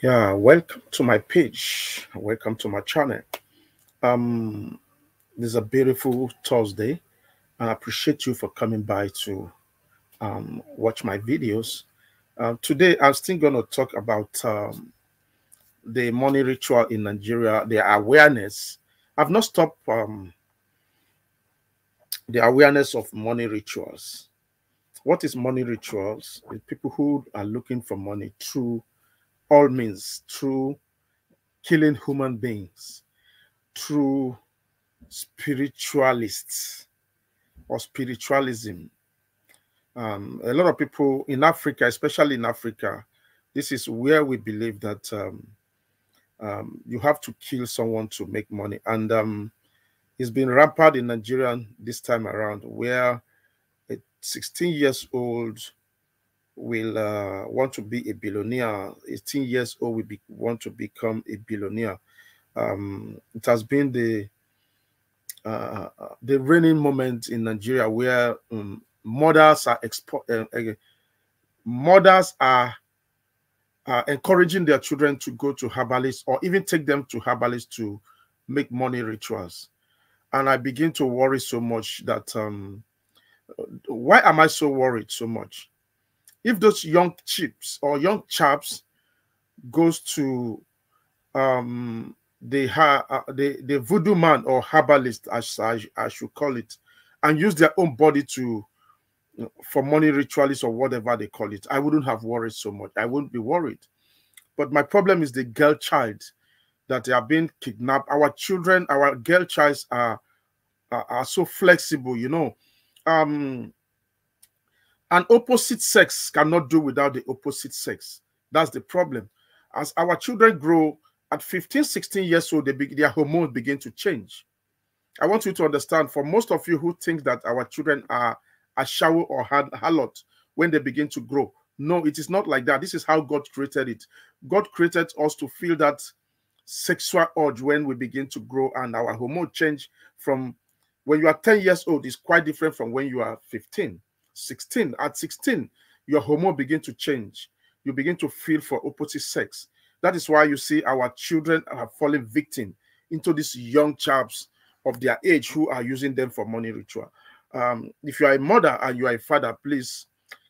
Yeah, welcome to my page. Welcome to my channel. Um, this is a beautiful Thursday, and I appreciate you for coming by to um, watch my videos. Uh, today, I'm still going to talk about um, the money ritual in Nigeria, the awareness. I've not stopped um, the awareness of money rituals. What is money rituals? It's people who are looking for money through all means through killing human beings, through spiritualists or spiritualism. Um, a lot of people in Africa, especially in Africa, this is where we believe that um, um, you have to kill someone to make money. And um, it's been rampant in Nigeria this time around, where a 16 years old will uh, want to be a billionaire. 18 years old will be, want to become a billionaire. Um, it has been the uh, the reigning moment in Nigeria where um, mothers are expo- uh, uh mothers are encouraging their children to go to herbalists or even take them to herbalists to make money rituals. And I begin to worry so much that um, why am I so worried so much? If those young chips or young chaps goes to um the uh, the the voodoo man or herbalist as I, I should call it and use their own body to for money ritualists or whatever they call it i wouldn't have worried so much. I wouldn't be worried. But my problem is the girl child that they are being kidnapped. Our children our girl childs are are, are so flexible you know. Um an opposite sex cannot do without the opposite sex. That's the problem. As our children grow at 15, 16 years old, they be, their hormones begin to change. I want you to understand for most of you who think that our children are a shower or harlot when they begin to grow. No, it is not like that. This is how God created it. God created us to feel that sexual urge when we begin to grow and our hormone change from when you are 10 years old is quite different from when you are 15. 16. At 16, your hormone begin to change. You begin to feel for opposite sex. That is why you see our children are falling victim into these young chaps of their age who are using them for money ritual. Um, if you are a mother and you are a father, please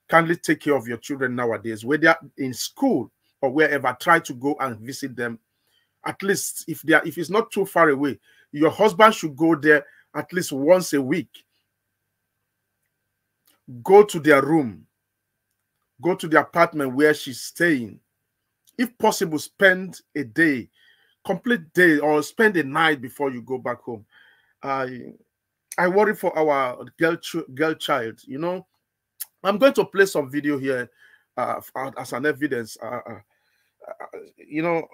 kindly take care of your children nowadays, whether in school or wherever. Try to go and visit them. At least if they are, if it's not too far away, your husband should go there at least once a week go to their room, go to the apartment where she's staying. If possible, spend a day, complete day, or spend a night before you go back home. I I worry for our girl girl child. You know, I'm going to play some video here uh, as an evidence. Uh, uh, uh you know,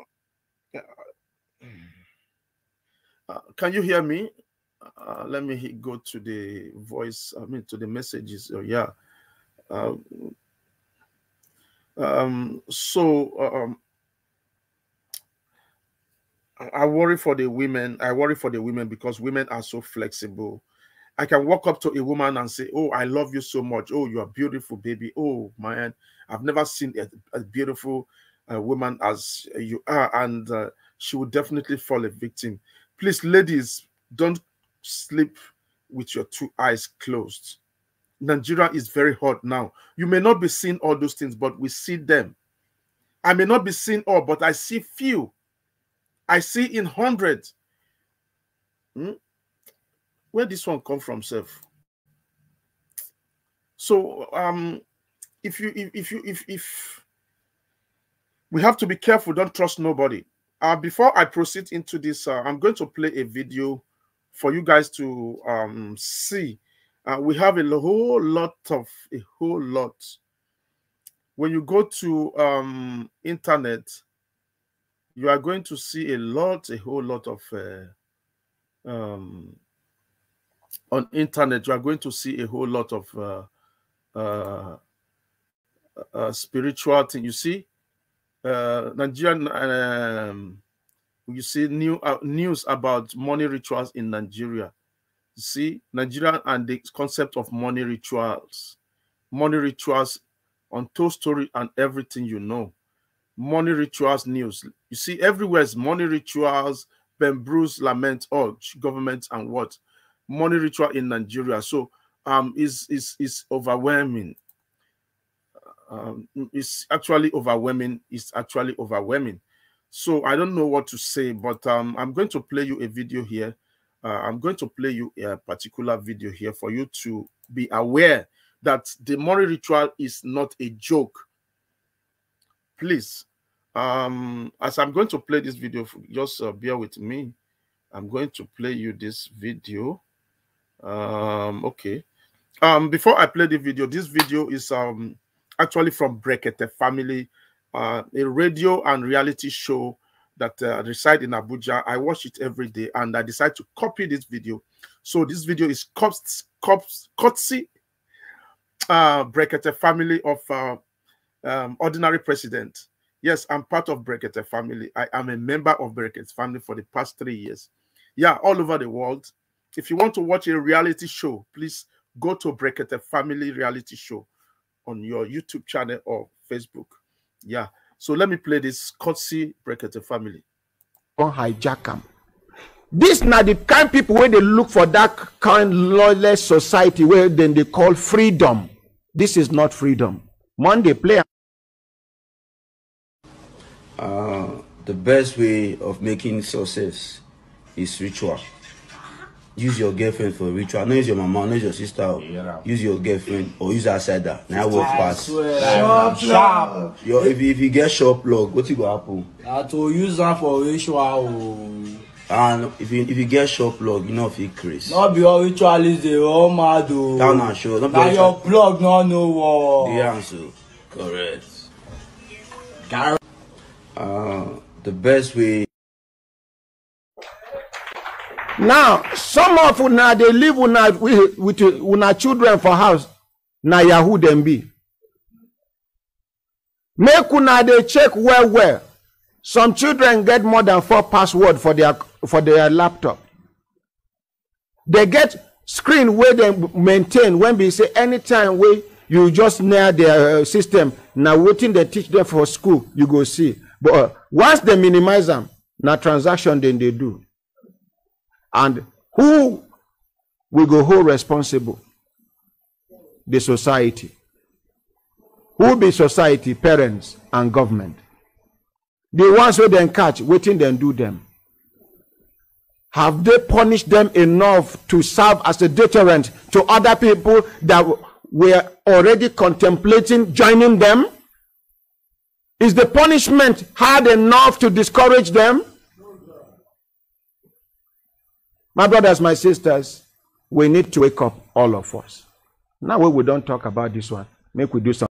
uh, can you hear me? Uh, let me go to the voice i mean to the messages oh, yeah uh, um so um I worry for the women. I worry for the women because women are so flexible. I can walk up to a woman and say, "Oh, I love you so much. Oh, you are beautiful, baby. Oh, man, I've never seen a, a beautiful uh, woman as you are," and uh, she would definitely fall a victim. Please, ladies, don't sleep with your two eyes closed. Nigeria is very hot now. You may not be seeing all those things, but we see them. I may not be seeing all, but I see few. I see in hundreds. Hmm? Where this one come from, self? So um, if you if, if you if if we have to be careful, don't trust nobody. Uh, before I proceed into this, uh, I'm going to play a video for you guys to um, see. Uh, we have a whole lot of a whole lot. When you go to um, internet, you are going to see a lot, a whole lot of uh, um, on internet. You are going to see a whole lot of uh, uh, uh spiritual thing. You see, uh, Nigerian um, you see new uh, news about money rituals in Nigeria. You see, Nigeria and the concept of money rituals, money rituals on Toy Story and everything you know. money rituals news. You see, everywhere is money rituals, Ben Bruce lament urge government and what money ritual in Nigeria. So um is is is overwhelming. Um, it's actually overwhelming. It's actually overwhelming. So I don't know what to say, but um, I'm going to play you a video here. Uh, I'm going to play you a particular video here for you to be aware that the money ritual is not a joke. Please, um, as I'm going to play this video, just uh, bear with me. I'm going to play you this video. Um, okay. Um, before I play the video, this video is um actually from Brekete Family, a radio and reality show that uh, reside in Abuja. I watch it every day, and I decided to copy this video. So this video is cops, cops, courtesy uh, Brekete family of uh, um, ordinary president. Yes, I'm part of Brekete family. I am a member of Brekete family for the past three years. Yeah, all over the world. If you want to watch a reality show, please go to Brekete family reality show on your YouTube channel or Facebook. Yeah. So let me play this courtesy Brekete family. On hijack them. This now the kind people where they look for that kind lawless society where then they call freedom. This is not freedom. Monday play. Uh, the best way of making success is ritual. Use your girlfriend for ritual no use your mama no use your sister use your girlfriend or use outsider na work pass sharp sharp your if you if you get short plug wetin go happen. na to use am for ritual o. and if you if you get short plug you no fit craze. no be all ritualists dey run mad o. that na sure no be na your plug no know war. the answer correct. Uh, the best way. Now, some of una they live una with, una children for house. Na Yahoo them be. Make una they check well well. Some children get more than four password for their for their laptop. They get screen where they maintain when we say anytime where you just near their uh, system. Now waiting they teach them for school, you go see. But uh, once they minimize them, na transaction then they do. And who will go hold responsible? The society. Who be society, parents, and government? The ones who then catch, waiting then do them. Have they punished them enough to serve as a deterrent to other people that were already contemplating joining them? Is the punishment hard enough to discourage them? My brothers, my sisters, we need to wake up, all of us. Now, we don't talk about this one, make we do something.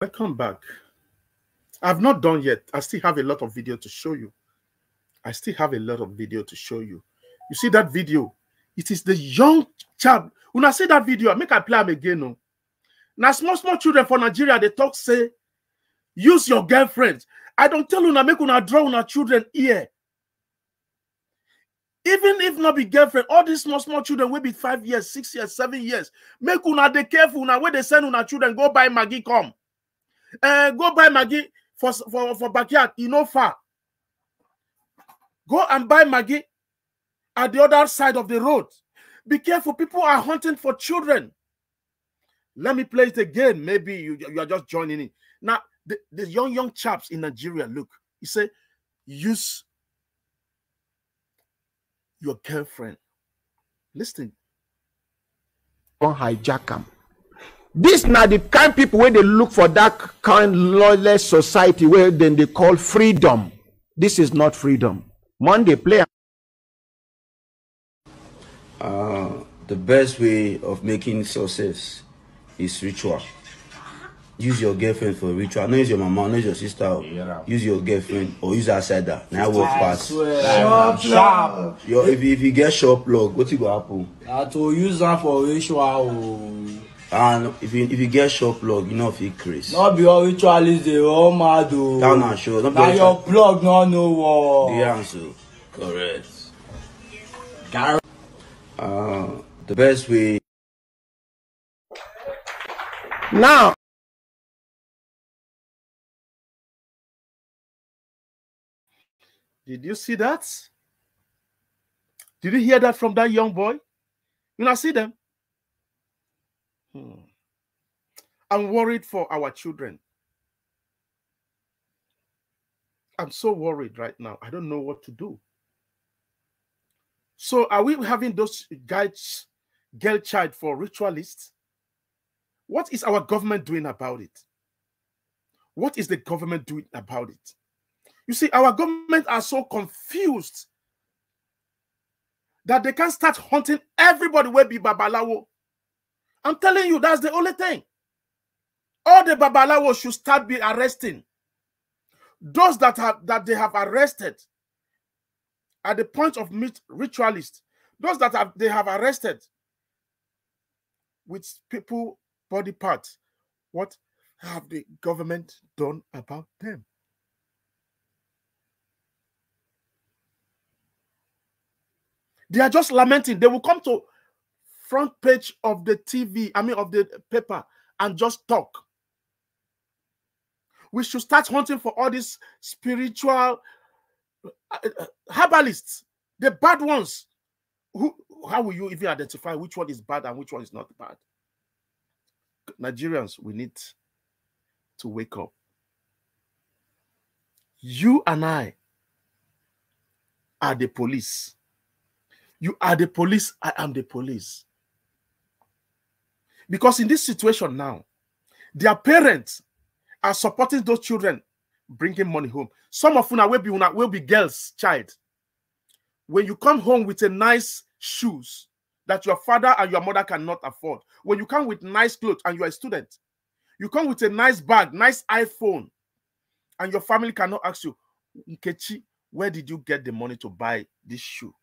Welcome back. I've not done yet. I still have a lot of video to show you. I still have a lot of video to show you. You see that video? It is the young child. When I see that video, I make I play them again. No? Now, small, small children for Nigeria, they talk, say, use your girlfriend. I don't tell you now, make una draw on children here. Even if not be girlfriend, all these small, small children will be five years, six years, seven years. Make una they careful now where they send una children, go buy Maggie, come. Uh, go buy Maggie for, for, for backyard, you know far. Go and buy Maggie at the other side of the road. Be careful, people are hunting for children. Let me play it again. Maybe you, you are just joining in. Now, the, the young, young chaps in Nigeria, look, he said, use your girlfriend. Listen. Don't hijack them. This now the kind people where they look for that kind lawless society where then they call freedom. This is not freedom. Monday play. Uh, the best way of making success is ritual. Use your girlfriend for ritual. No use your mama, no use your sister. Use your girlfriend or use outsider. Now work pass. sharp sharp Your if you, if you get short plug, wetin go happen? na to use am for ritual o. And if you if you get short plug, you no fit craze. no be all ritualists dey run mad o. That na sure. Na your plug no know war. The answer correct. Uh, the best way Now, Did you see that? Did you hear that from that young boy? You not see them? Hmm. I'm worried for our children. I'm so worried right now. I don't know what to do. So, are we having those guys, girl child for ritualists? What is our government doing about it? What is the government doing about it? You see, our government are so confused that they can start hunting everybody will be babalawo. I'm telling you, that's the only thing. All the babalawo should start be arresting those that have that they have arrested at the point of meet ritualists. Those that have they have arrested with people body parts. What have the government done about them? They are just lamenting. They will come to front page of the TV, I mean of the paper, and just talk. We should start hunting for all these spiritual uh, herbalists, the bad ones. Who? How will you even identify which one is bad and which one is not bad? Nigerians, we need to wake up. You and I are the police. You are the police, I am the police. Because in this situation now, their parents are supporting those children, bringing money home. Some of them will be, will be girls' child. When you come home with a nice shoes that your father and your mother cannot afford, when you come with nice clothes and you're a student, you come with a nice bag, nice iPhone, and your family cannot ask you, Nkechi, where did you get the money to buy this shoe?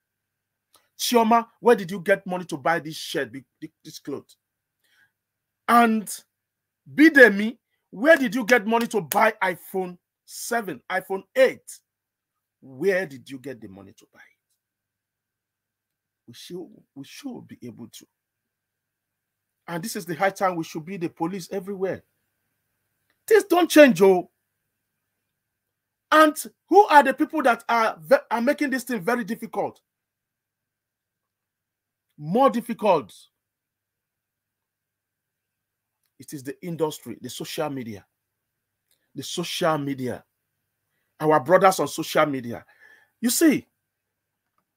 Chioma, where did you get money to buy this shirt, this clothes? And Bidemi, where did you get money to buy iPhone 7, iPhone 8? Where did you get the money to buy it? We should, we should be able to. And this is the high time we should be the police everywhere. Things don't change, oh. And who are the people that are, are making this thing very difficult? more difficult. It is the industry, the social media. The social media. Our brothers on social media. You see,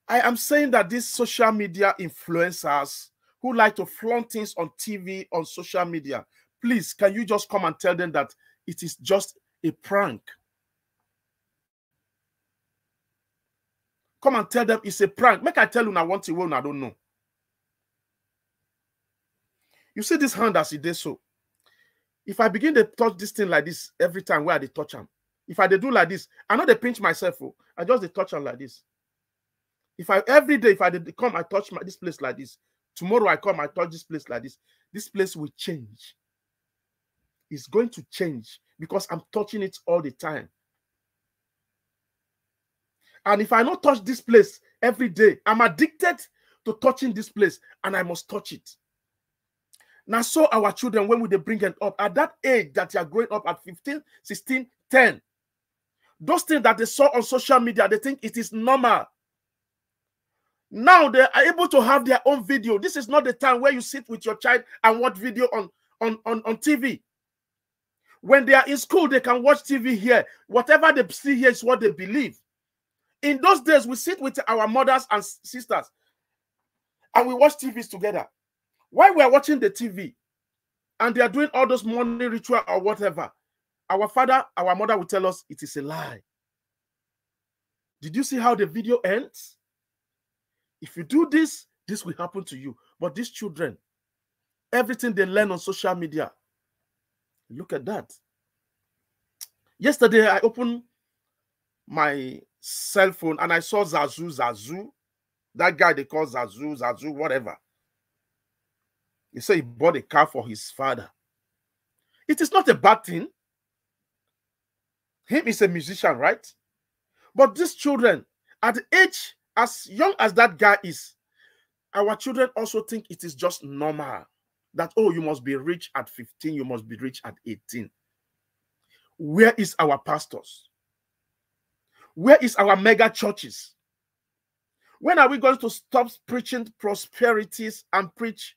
I am saying that these social media influencers who like to flaunt things on TV, on social media, please, can you just come and tell them that it is just a prank? Come and tell them it's a prank. Make I tell you now one thing when I don't know. You see this hand as it did so. If I begin to touch this thing like this every time where they touch them, if I do like this, I know they pinch myself. Oh, I just they touch them like this. If I every day, if I did come, I touch my this place like this. Tomorrow I come, I touch this place like this. This place will change. It's going to change because I'm touching it all the time. And if I not touch this place every day, I'm addicted to touching this place and I must touch it. Now, so our children, when we they bring it up at that age that you are growing up at 15, 16, 10, those things that they saw on social media, they think it is normal. Now they are able to have their own video. This is not the time where you sit with your child and watch video on, on, on, on TV. When they are in school, they can watch TV here. Whatever they see here is what they believe. In those days, we sit with our mothers and sisters and we watch TVs together. While we are watching the TV and they are doing all those morning ritual or whatever, our father, our mother will tell us it is a lie. Did you see how the video ends? If you do this, this will happen to you. But these children, everything they learn on social media, look at that. Yesterday, I opened my cell phone and I saw Zazu, Zazu, that guy they call Zazu, Zazu, whatever. He said he bought a car for his father. It is not a bad thing. Him is a musician, right? But these children, at the age as young as that guy is, Our children also think it is just normal that, oh, you must be rich at 15, you must be rich at 18. Where is our pastors? Where is our mega churches? When are we going to stop preaching prosperities and preach?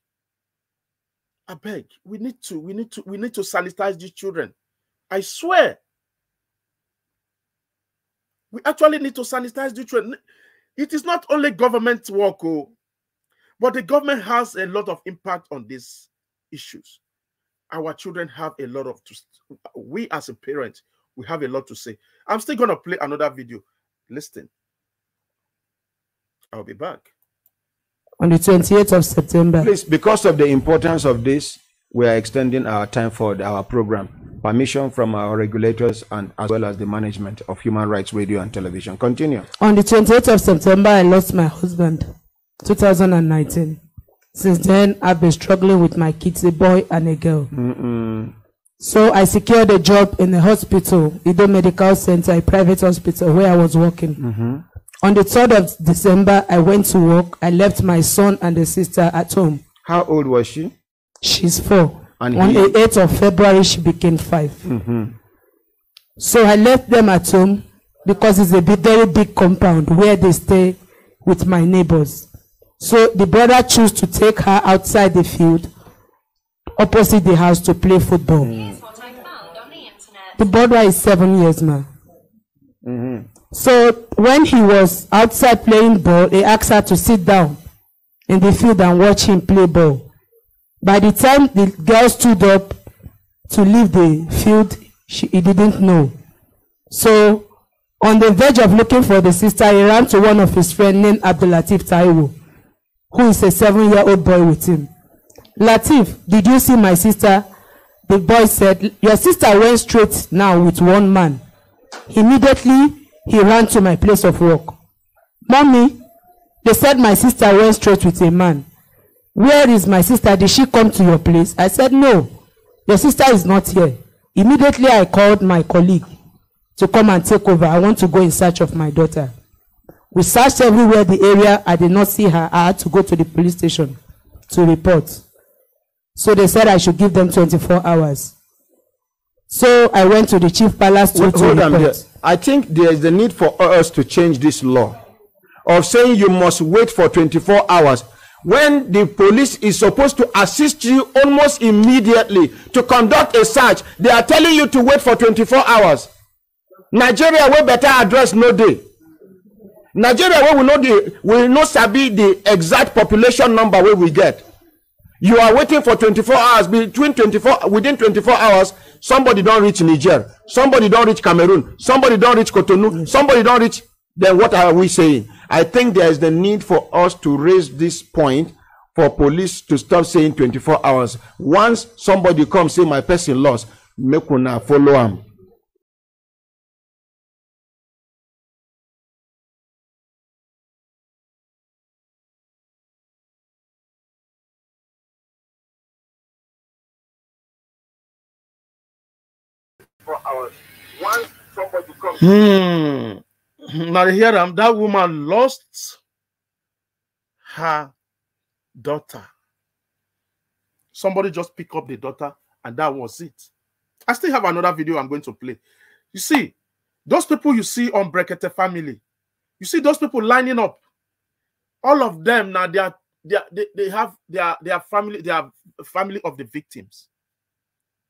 I beg, we need to, we need to, we need to sanitize these children. I swear. We actually need to sanitize the children. It is not only government work, oh, but the government has a lot of impact on these issues. Our children have a lot of, we as a parent, we have a lot to say. I'm still going to play another video. Listen. I'll be back. On the 28th of September. Please, because of the importance of this, we are extending our time for our program. Permission from our regulators and as well as the management of Human Rights Radio and Television. Continue. On the 28th of September, I lost my husband, 2019. Since then, I've been struggling with my kids, a boy and a girl. Mm-mm. So I secured a job in a hospital, Ido Medical Center, a private hospital where I was working. Mm-hmm. On the 3rd of December, I went to work. I left my son and the sister at home. How old was she? She's four. And On he- the 8th of February, she became 5 Mm-hmm. So I left them at home because it's a big, very big compound where they stay with my neighbors. So the brother chose to take her outside the field opposite the house to play football. what I the. The brother is seven years now. So when he was outside playing ball, they asked her to sit down in the field and watch him play ball. By the time the girl stood up to leave the field, she, he didn't know. So on the verge of looking for the sister, he ran to one of his friends named Abdulatif Taiwo, who is a seven-year-old boy with him. Latif, did you see my sister? The boy said, Your sister went straight now with one man. Immediately, he ran to my place of work. Mommy, they said my sister went straight with a man. Where is my sister? Did she come to your place? I said, No, your sister is not here. Immediately, I called my colleague to come and take over. I want to go in search of my daughter. We searched everywhere the area. I did not see her. I had to go to the police station to report. So they said I should give them 24 hours. So I went to the chief palace to, Hold to hold on report. I think there is the need for us to change this law of saying you must wait for 24 hours when the police is supposed to assist you almost immediately to conduct a search. They are telling you to wait for 24 hours. Nigeria will better address no day. Nigeria wey we know the we no sabi the exact population number wey we get. You are waiting for 24 hours between 24 within 24 hours somebody don reach Niger, somebody don reach Cameroon, somebody don reach Cotonou, somebody don reach then what are we saying? I think there is the need for us to raise this point for police to stop saying 24 hours. Once somebody comes say my person lost, make una follow am. Hmm. Now here that woman lost her daughter. Somebody just pick up the daughter, and that was it. I still have another video I'm going to play. You see, those people you see on Brekete family, you see those people lining up. All of them now they are they, are, they, they have their their family, they are family of the victims.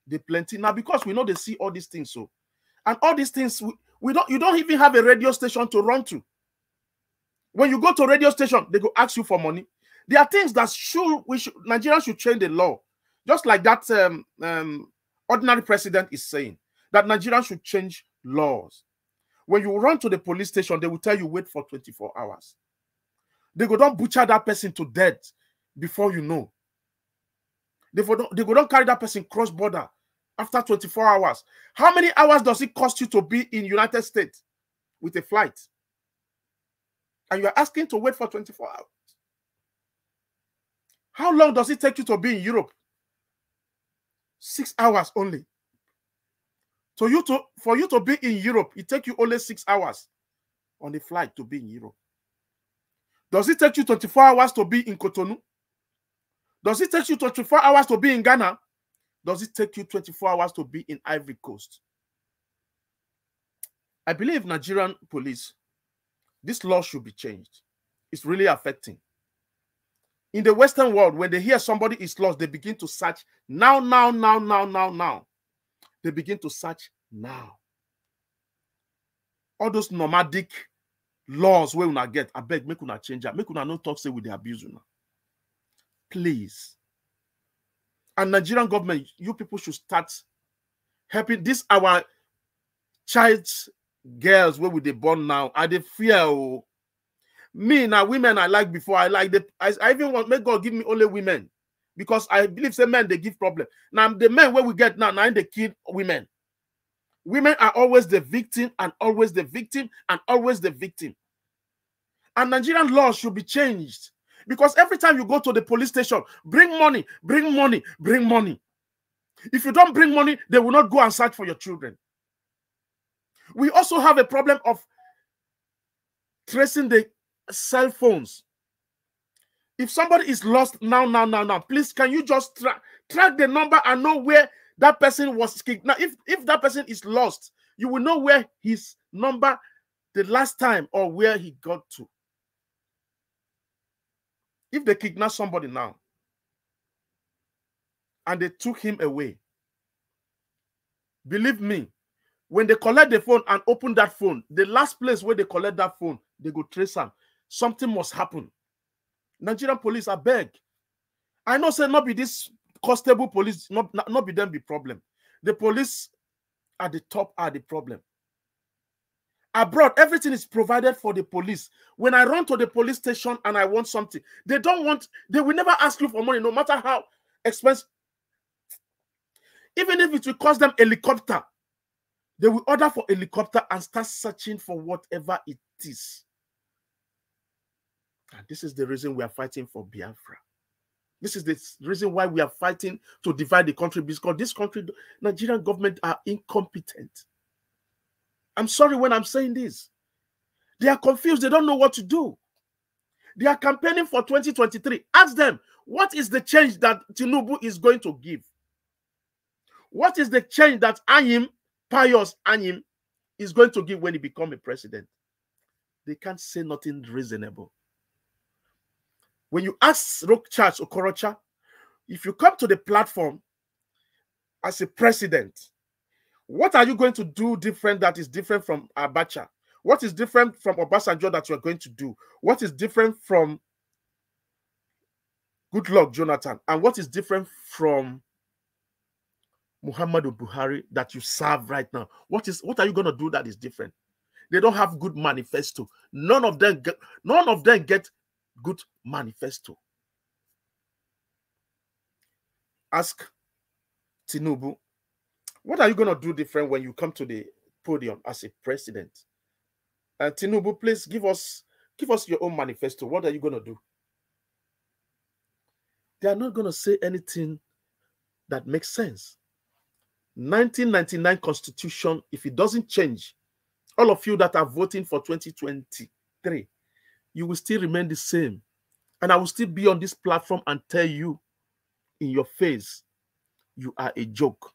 They plenty now because we know they see all these things so and all these things we, don't you don't even have a radio station to run to. When you go to radio station they go ask you for money. There are things that should we should nigerians should change the law. Just like that um, um ordinary president is saying that nigerians should change laws. When you run to the police station they will tell you wait for 24 hours. They go don't butcher that person to death before you know. They go don they go don carry that person cross border after 24 hours. How many hours does it cost you to be in United States with a flight? And you're asking to wait for 24 hours. How long does it take you to be in Europe? Six hours only. So you to for you to be in Europe, it take you only six hours on the flight to be in Europe. Does it take you 24 hours to be in Cotonou? Does it take you 24 hours to be in Ghana? Does it take you 24 hours to be in Ivory Coast? I believe Nigerian police, this law should be changed. It's really affecting. In the Western world, when they hear somebody is lost, they begin to search now, now, now, now, now, now. They begin to search now. All those nomadic laws where una get, I beg, make una change that. Make una no talk say with the abuse. Please. And Nigerian government, you people should start helping this our child girls where we they born now. Are they fear? oh. Me now, women I like before. I like the I, I even want may God give me only women because I believe say men they give problem. Now the men where we get now, now they kill women. Women are always the victim and always the victim and always the victim. And Nigerian laws should be changed because every time you go to the police station, bring money, bring money, bring money. If you don't bring money, they will not go and search for your children. We also have a problem of tracing the cell phones. If somebody is lost now, now, now, now, please can you just track track the number and know where that person was kicked? Now, if if that person is lost, you will know where his number the last time or where he got to. If they kidnap somebody now and they took him away, believe me, when they collect the phone and open that phone, the last place where they collect that phone, they go trace them. Something must happen. Nigerian police, I beg. I know say not be this constable police, not, not, not be them be problem. The police at the top are the problem. Abroad, everything is provided for the police. When I run to the police station and I want something, they don't want, they will never ask you for money, no matter how expensive. Even if it will cost them helicopter, they will order for helicopter and start searching for whatever it is. And this is the reason we are fighting for Biafra. This is the reason why we are fighting to divide the country because this country, Nigerian government are incompetent. I'm sorry when I'm saying this. They are confused. They don't know what to do. They are campaigning for 2023. Ask them, what is the change that Tinubu is going to give? What is the change that Anyim, Pius Anyim, is going to give when he become a president? They can't say nothing reasonable. When you ask Rock or Okorocha, if you come to the platform as a president, what are you going to do different that is different from Abacha? What is different from Obasanjo that you are going to do? What is different from Goodluck Jonathan? And what is different from Muhammadu Buhari that you serve right now? What is what are you going to do that is different? They don't have good manifesto. None of them get none of them get good manifesto. Ask Tinubu, what are you going to do different when you come to the podium as a president? And Tinubu, please give us give us your own manifesto. What are you going to do? They are not going to say anything that makes sense. 1999 constitution, if it doesn't change, all of you that are voting for 2023, you will still remain the same. And I will still be on this platform and tell you in your face, you are a joke.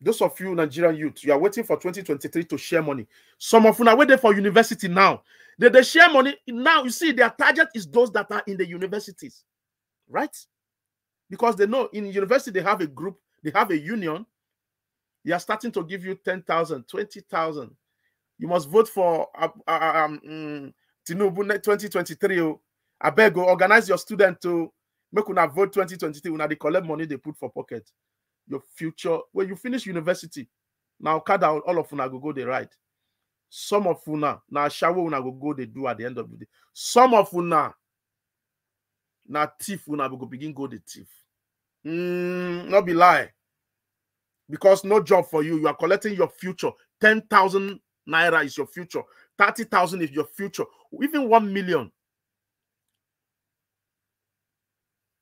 Those of you Nigerian youth, you are waiting for 2023 to share money. Some of you are waiting for university now. They, they share money now. You see, their target is those that are in the universities, right? Because they know in university they have a group, they have a union. They are starting to give you 10,000, 20,000. You must vote for uh, uh, um, mm, Tinubu ne- 2023. oh. I beg you, organize your student to make una vote 2023. Una they collect money they put for pocket. Your future, when you finish university, now kada all of una go go the right. Some of una now shower una go go they do at the end of the day. Some of una now thief una go begin go the thief. Mm, not be lie. Because no job for you. You are collecting your future. 10,000 naira is your future. 30,000 is your future. Even 1 million.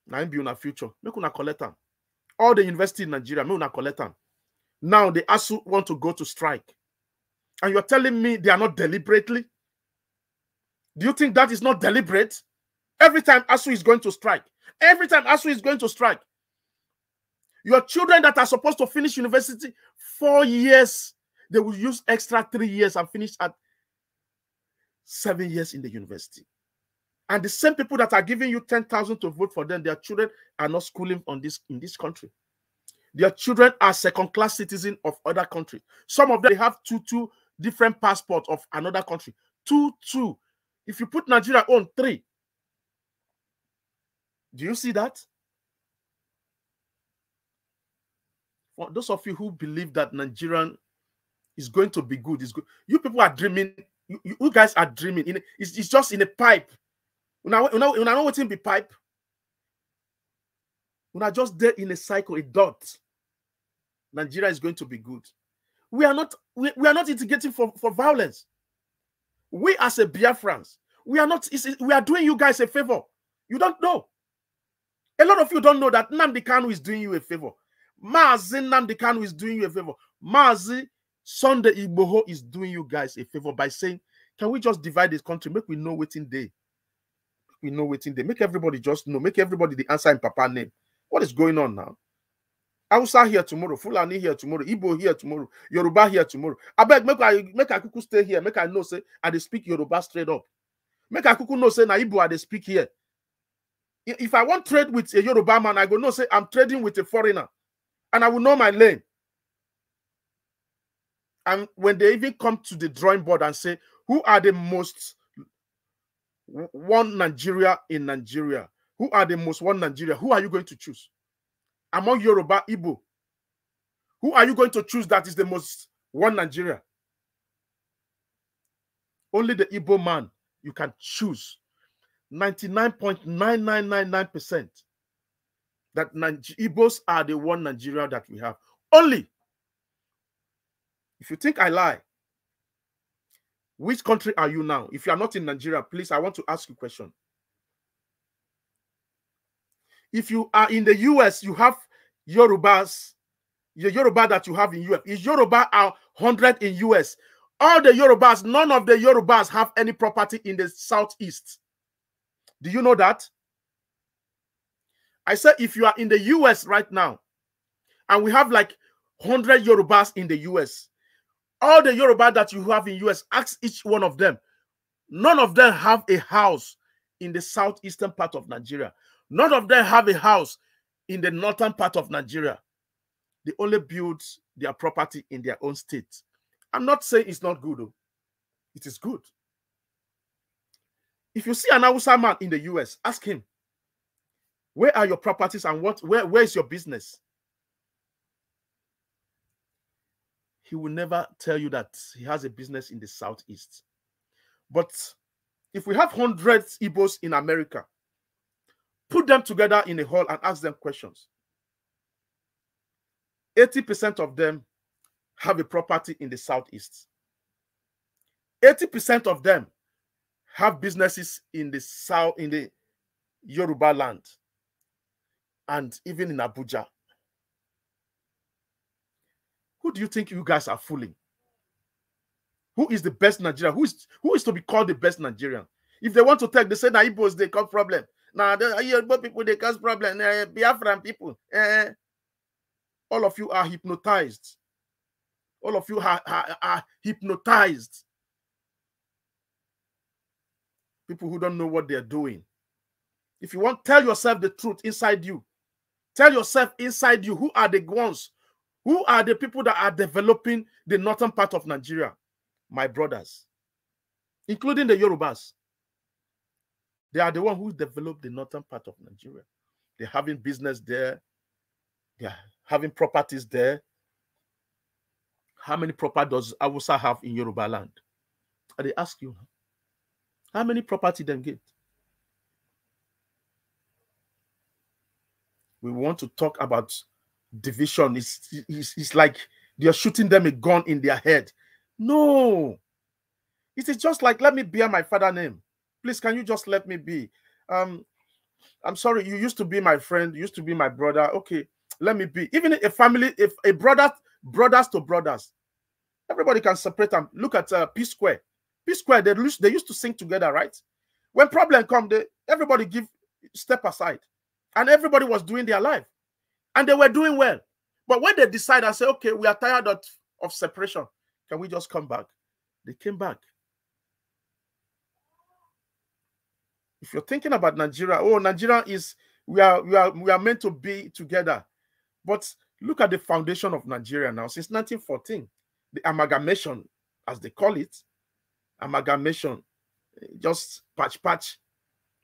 Now be una future. Make una collect am. All the university in Nigeria, make una collect am. Now the ASUU want to go to strike. And you're telling me they are not deliberately? Do you think that is not deliberate? Every time ASUU is going to strike, every time ASUU is going to strike, your children that are supposed to finish university four years, they will use extra three years and finish at seven years in the university. And the same people that are giving you 10,000 to vote for them, their children are not schooling on this in this country. Their children are second-class citizens of other countries. Some of them have two, two different passports of another country. Two, two. If you put Nigeria on three, do you see that? For those of you who believe that Nigerian is going to be good, is good. You people are dreaming. You, you, guys are dreaming. In it's, it's just in a pipe. Una, una, una know what's in the pipe. Una just there in a cycle, a dot. Nigeria is going to be good. We are not. We, we are not instigating for, for violence. We as a Biafrans, we are not. We are doing you guys a favor. You don't know. A lot of you don't know that Nnamdi Kanu is doing you a favor. Mazi Nnamdi Kanu is doing you a favor. Mazi Sunday Igboho is doing you guys a favor by saying, can we just divide this country? Make we know waiting day. We know waiting day. Make everybody just know. Make everybody the answer in Papa name. What is going on now? Hausa here tomorrow, Fulani here tomorrow, Igbo here tomorrow, Yoruba here tomorrow. I beg, make I make I kuku stay here. Make I know say I dey speak Yoruba straight up. Make I kuku know say na Igbo I dey speak here. I- If I want trade with a Yoruba man, I go know say I'm trading with a foreigner, and I will know my lane. And when they even come to the drawing board and say, who are the most one Nigeria in Nigeria? Who are the most one Nigeria? Who are you going to choose? Among Yoruba, Igbo, who are you going to choose that is the most one Nigeria? Only the Igbo man you can choose. 99.9999% that Nige- Igbos are the one Nigeria that we have. Only. If you think I lie, which country are you now? If you are not in Nigeria, please, I want to ask you a question. If you are in the US, you have Yorubas, your Yoruba that you have in US. Is Yoruba are 100 in US? All the Yorubas, none of the Yorubas have any property in the Southeast. Do you know that? I said, if you are in the US right now, and we have like 100 Yorubas in the US, all the Yoruba that you have in US, ask each one of them. None of them have a house in the southeastern part of Nigeria. None of them have a house in the northern part of Nigeria. They only build their property in their own state. I'm not saying it's not good. It is good. If you see an Hausa man in the US, ask him, where are your properties and what where, where is your business? He will never tell you that he has a business in the southeast. But if we have hundreds Igbos in America, put them together in a hall and ask them questions. 80% of them have a property in the southeast. 80% of them have businesses in the south, in the Yoruba land, and even in Abuja. Who do you think you guys are fooling? Who is the best Nigerian? Who is who is to be called the best Nigerian? If they want to take, they say na Igbos they cause problem. Now the Yoruba people they cause problem. Uh, Biafran people. eh, all of you are hypnotized. All of you are, are, are hypnotized. People who don't know what they're doing. If you want, tell yourself the truth inside you. Tell yourself inside you who are the ones, who are the people that are developing the northern part of Nigeria, my brothers, including the Yorubas. They are the one who developed the northern part of Nigeria. They're having business there. They're having properties there. How many property does Awusa have in Yoruba land? And they ask you, how many property them get? We want to talk about division. It's, it's, it's like they're shooting them a gun in their head. No. It is just like, let me bear my father name. Please, can you just let me be? Um, I'm sorry, you used to be my friend, used to be my brother. Okay, let me be. Even a family, if a brother, brothers to brothers, everybody can separate them. Look at uh, P Square. P Square, they, they used to sing together, right? When problem come, they everybody give step aside, and everybody was doing their life, and they were doing well. But when they decide and say, okay, we are tired of, of separation, can we just come back? They came back. If you're thinking about Nigeria, oh, Nigeria is we are we are we are meant to be together. But look at the foundation of Nigeria now since 1914, the amalgamation, as they call it, amalgamation, eh, just patch patch.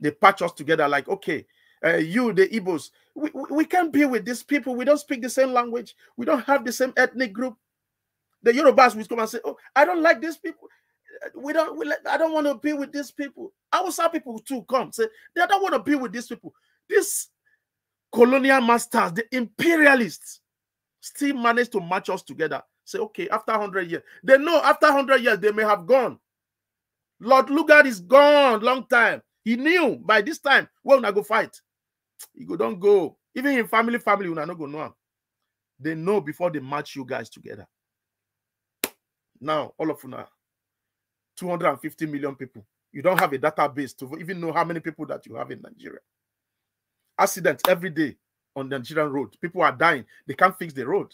They patch us together like okay, uh, you the Igbos, we, we, can't be with these people. We don't speak the same language. We don't have the same ethnic group. The Yorubas will come and say, "Oh, I don't like these people. We don't. We I don't want to be with these people." Hausa people too come say they don't want to be with these people. These colonial masters, the imperialists, still manage to match us together. Say, okay, after 100 years, they know after 100 years they may have gone. Lord Lugard is gone long time. He knew by this time una go fight. You go don't go. Even in family, family, una no go know. They know before they match you guys together. Now, all of una, 250 million people. You don't have a database to even know how many people that you have in Nigeria. Accidents every day on the Nigerian road. People are dying. They can't fix the road.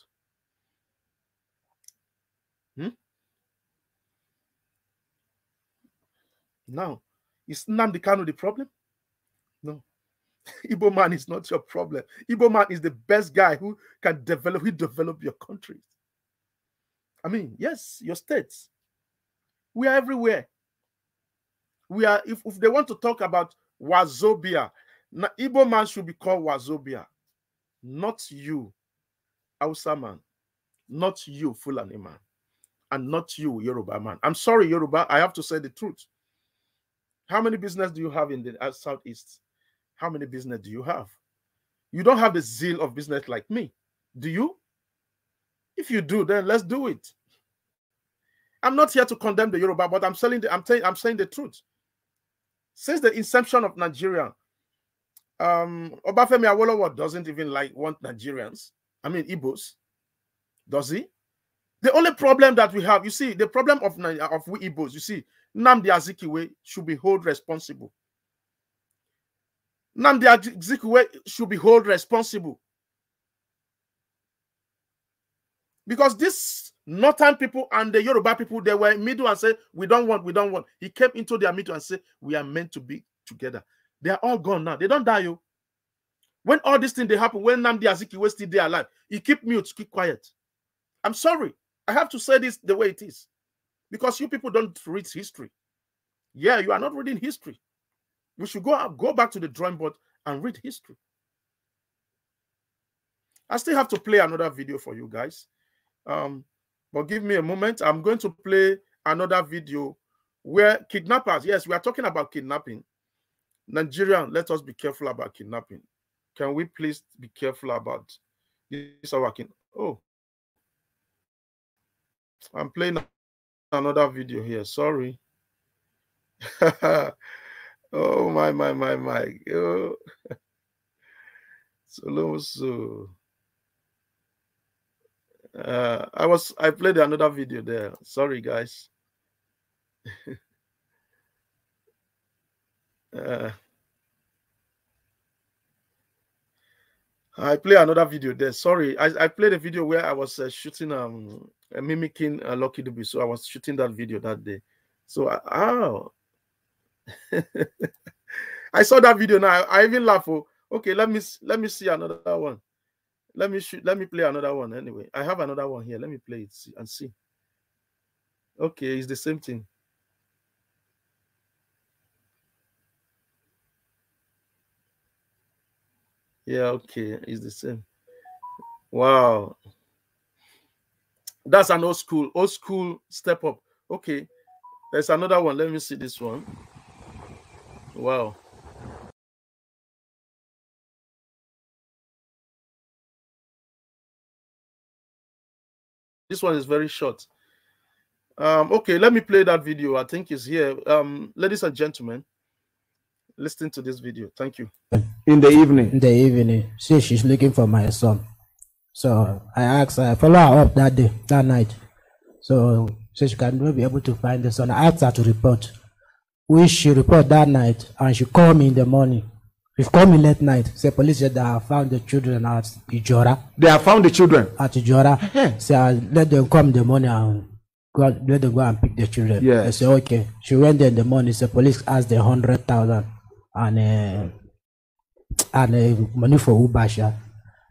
Hmm? Now, is Nnamdi Kanu the problem? Igbo man is not your problem. Igbo man is the best guy who can develop, who develop your country. I mean, yes, your states. We are everywhere. We are, if, if they want to talk about Wazobia, na- Igbo man should be called Wazobia, not you, Hausa man, not you, Fulani man, and not you, Yoruba man. I'm sorry, Yoruba, I have to say the truth. How many business do you have in the uh, southeast? How many business do you have? You don't have the zeal of business like me, do you? If you do, then let's do it. I'm not here to condemn the Yoruba, but I'm saying the, I'm saying I'm saying the truth. Since the inception of Nigeria, um, Obafemi Awolowo doesn't even like want Nigerians. I mean Igbos, does he? The only problem that we have, you see, the problem of of we Igbos, you see, Nnamdi Azikiwe should be held responsible. Nnamdi Azikiwe should be held responsible because this northern people and the Yoruba people they were middle and said, we don't want, we don't want. He came into their middle and said we are meant to be together. They are all gone now. They don't die. You. When all these things they happen, when Nnamdi Azikiwe still there alive, he keep mute, keep quiet. I'm sorry. I have to say this the way it is. Because you people don't read history. Yeah, you are not reading history. You should go out, go back to the drawing board and read history. I still have to play another video for you guys. Um, but give me a moment. I'm going to play another video where kidnappers, yes, we are talking about kidnapping. Nigerian, let us be careful about kidnapping. Can we please be careful about this? Our kin- oh, I'm playing another video here. Sorry. oh my my my my. Oh. so. Uh, I was I played another video there. Sorry guys. uh, I play another video there. Sorry, I, I played a video where I was uh, shooting um uh, mimicking uh, Lucky Dube. So I was shooting that video that day. So I, oh, I saw that video now. I, even laugh. Oh, okay. Let me let me see another one. Let me shoot. Let me play another one. Anyway, I have another one here. Let me play it and see. Okay, it's the same thing. Yeah, okay, it's the same. Wow, that's an old school, old school step up. Okay, there's another one. Let me see this one. Wow. This one is very short. Um, okay, let me play that video. I think it's here. Um, ladies and gentlemen, listen to this video. Thank you. in the evening. in the evening. Say she's looking for my son. So I asked her, I follow her up that day, that night. So so she can not be able to find the son. I asked her to report, which she report that night, and she called me in the morning. She called me late night. Say police said that I found the children at Ijora. They have found the children. At Ijora. Say I let them come in the morning and go let them go and pick the children. Yes. I said okay. She went there in the morning. So police asked the hundred thousand and uh, and uh, money for Uber. sha.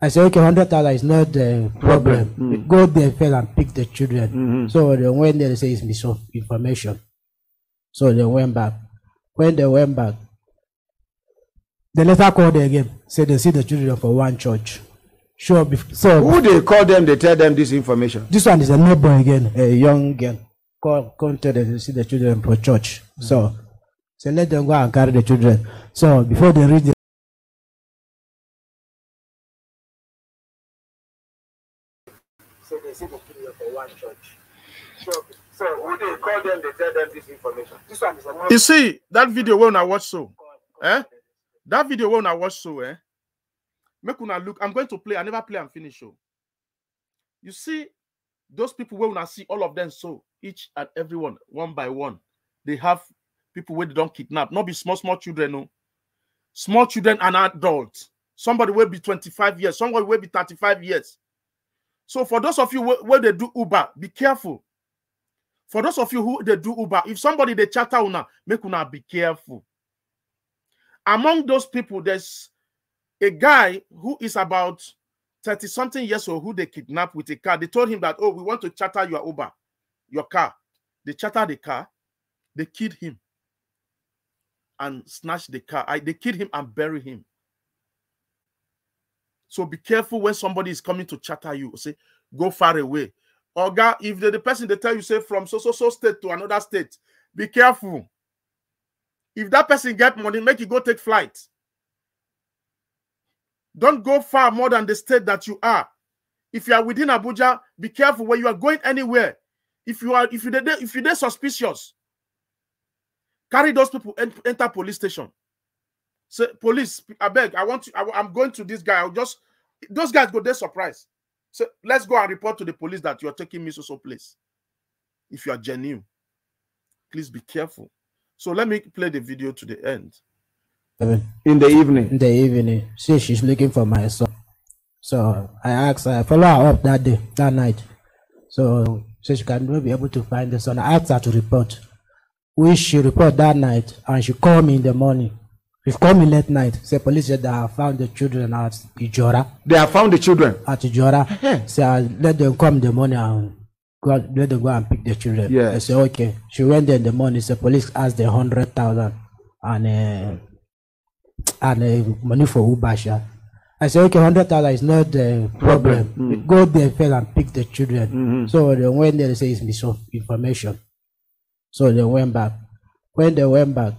I said okay, hundred thousand is not the problem. Go there first and pick the children. So they went there. They say it's misinformation. So they went back. When they went back, the letter called them again. Said they see the children for one church. Sure. bef- So Who they call them, they tell them this information. this one is a neighbor again, a young girl. Call, come tell them to see the children for church. So, so let them go and carry the children. So before they reach the so they see the children for one church. So, so who they call them, they tell them this information. This one is a. You see that video when I watch so, eh? That video when I watch so, eh? Make una look. I'm going to play. I never play and finish show. You see, those people when I see all of them so each and everyone one by one, they have people where they don't kidnap. Not be small small children, no. Small children and adults. Somebody will be 25 years. Somebody will be 35 years. So for those of you where, where they do Uber, be careful. For those of you who they do Uber, if somebody they chatter una, make una be careful. Among those people, there's a guy who is about 30 something years old who they kidnapped with a car. They told him that, oh, we want to charter your Uber, your car. They charter the car, they killed him and snatched the car. I, they killed him and bury him. So be careful when somebody is coming to charter you. Say, go far away. Oga, if the, the person they tell you say from so so so state to another state, be careful. If that person get money, make you go take flight. Don't go far more than the state that you are. If you are within Abuja, be careful when you are going anywhere. If you are, if you dey- if you dey suspicious, carry those people en- enter police station. Say, police, I beg, I want to, I, am going to this guy. I'll just those guys go there surprised. So let's go and report to the police that you are taking me so so place. If you are genuine, please be careful. So let me play the video to the end. In the evening. in the evening. Say she's looking for my son. So I asked her, I follow her up that day, that night. So so she can not be able to find the son. I asked her to report, which she report that night, and she called me in the morning. She called me late night. Say police said that I found the children at Ijora. They have found the children. At Ijora. Say I let them come the morning and go let them go and pick the children. Yes. I said okay. She went there in the morning. So police asked the hundred thousand and uh, and uh, money for Uber. sha. I said, okay, hundred thousand is not the problem. Go there first and pick the children. So they went there. They say it's misinformation. So they went back. When they went back,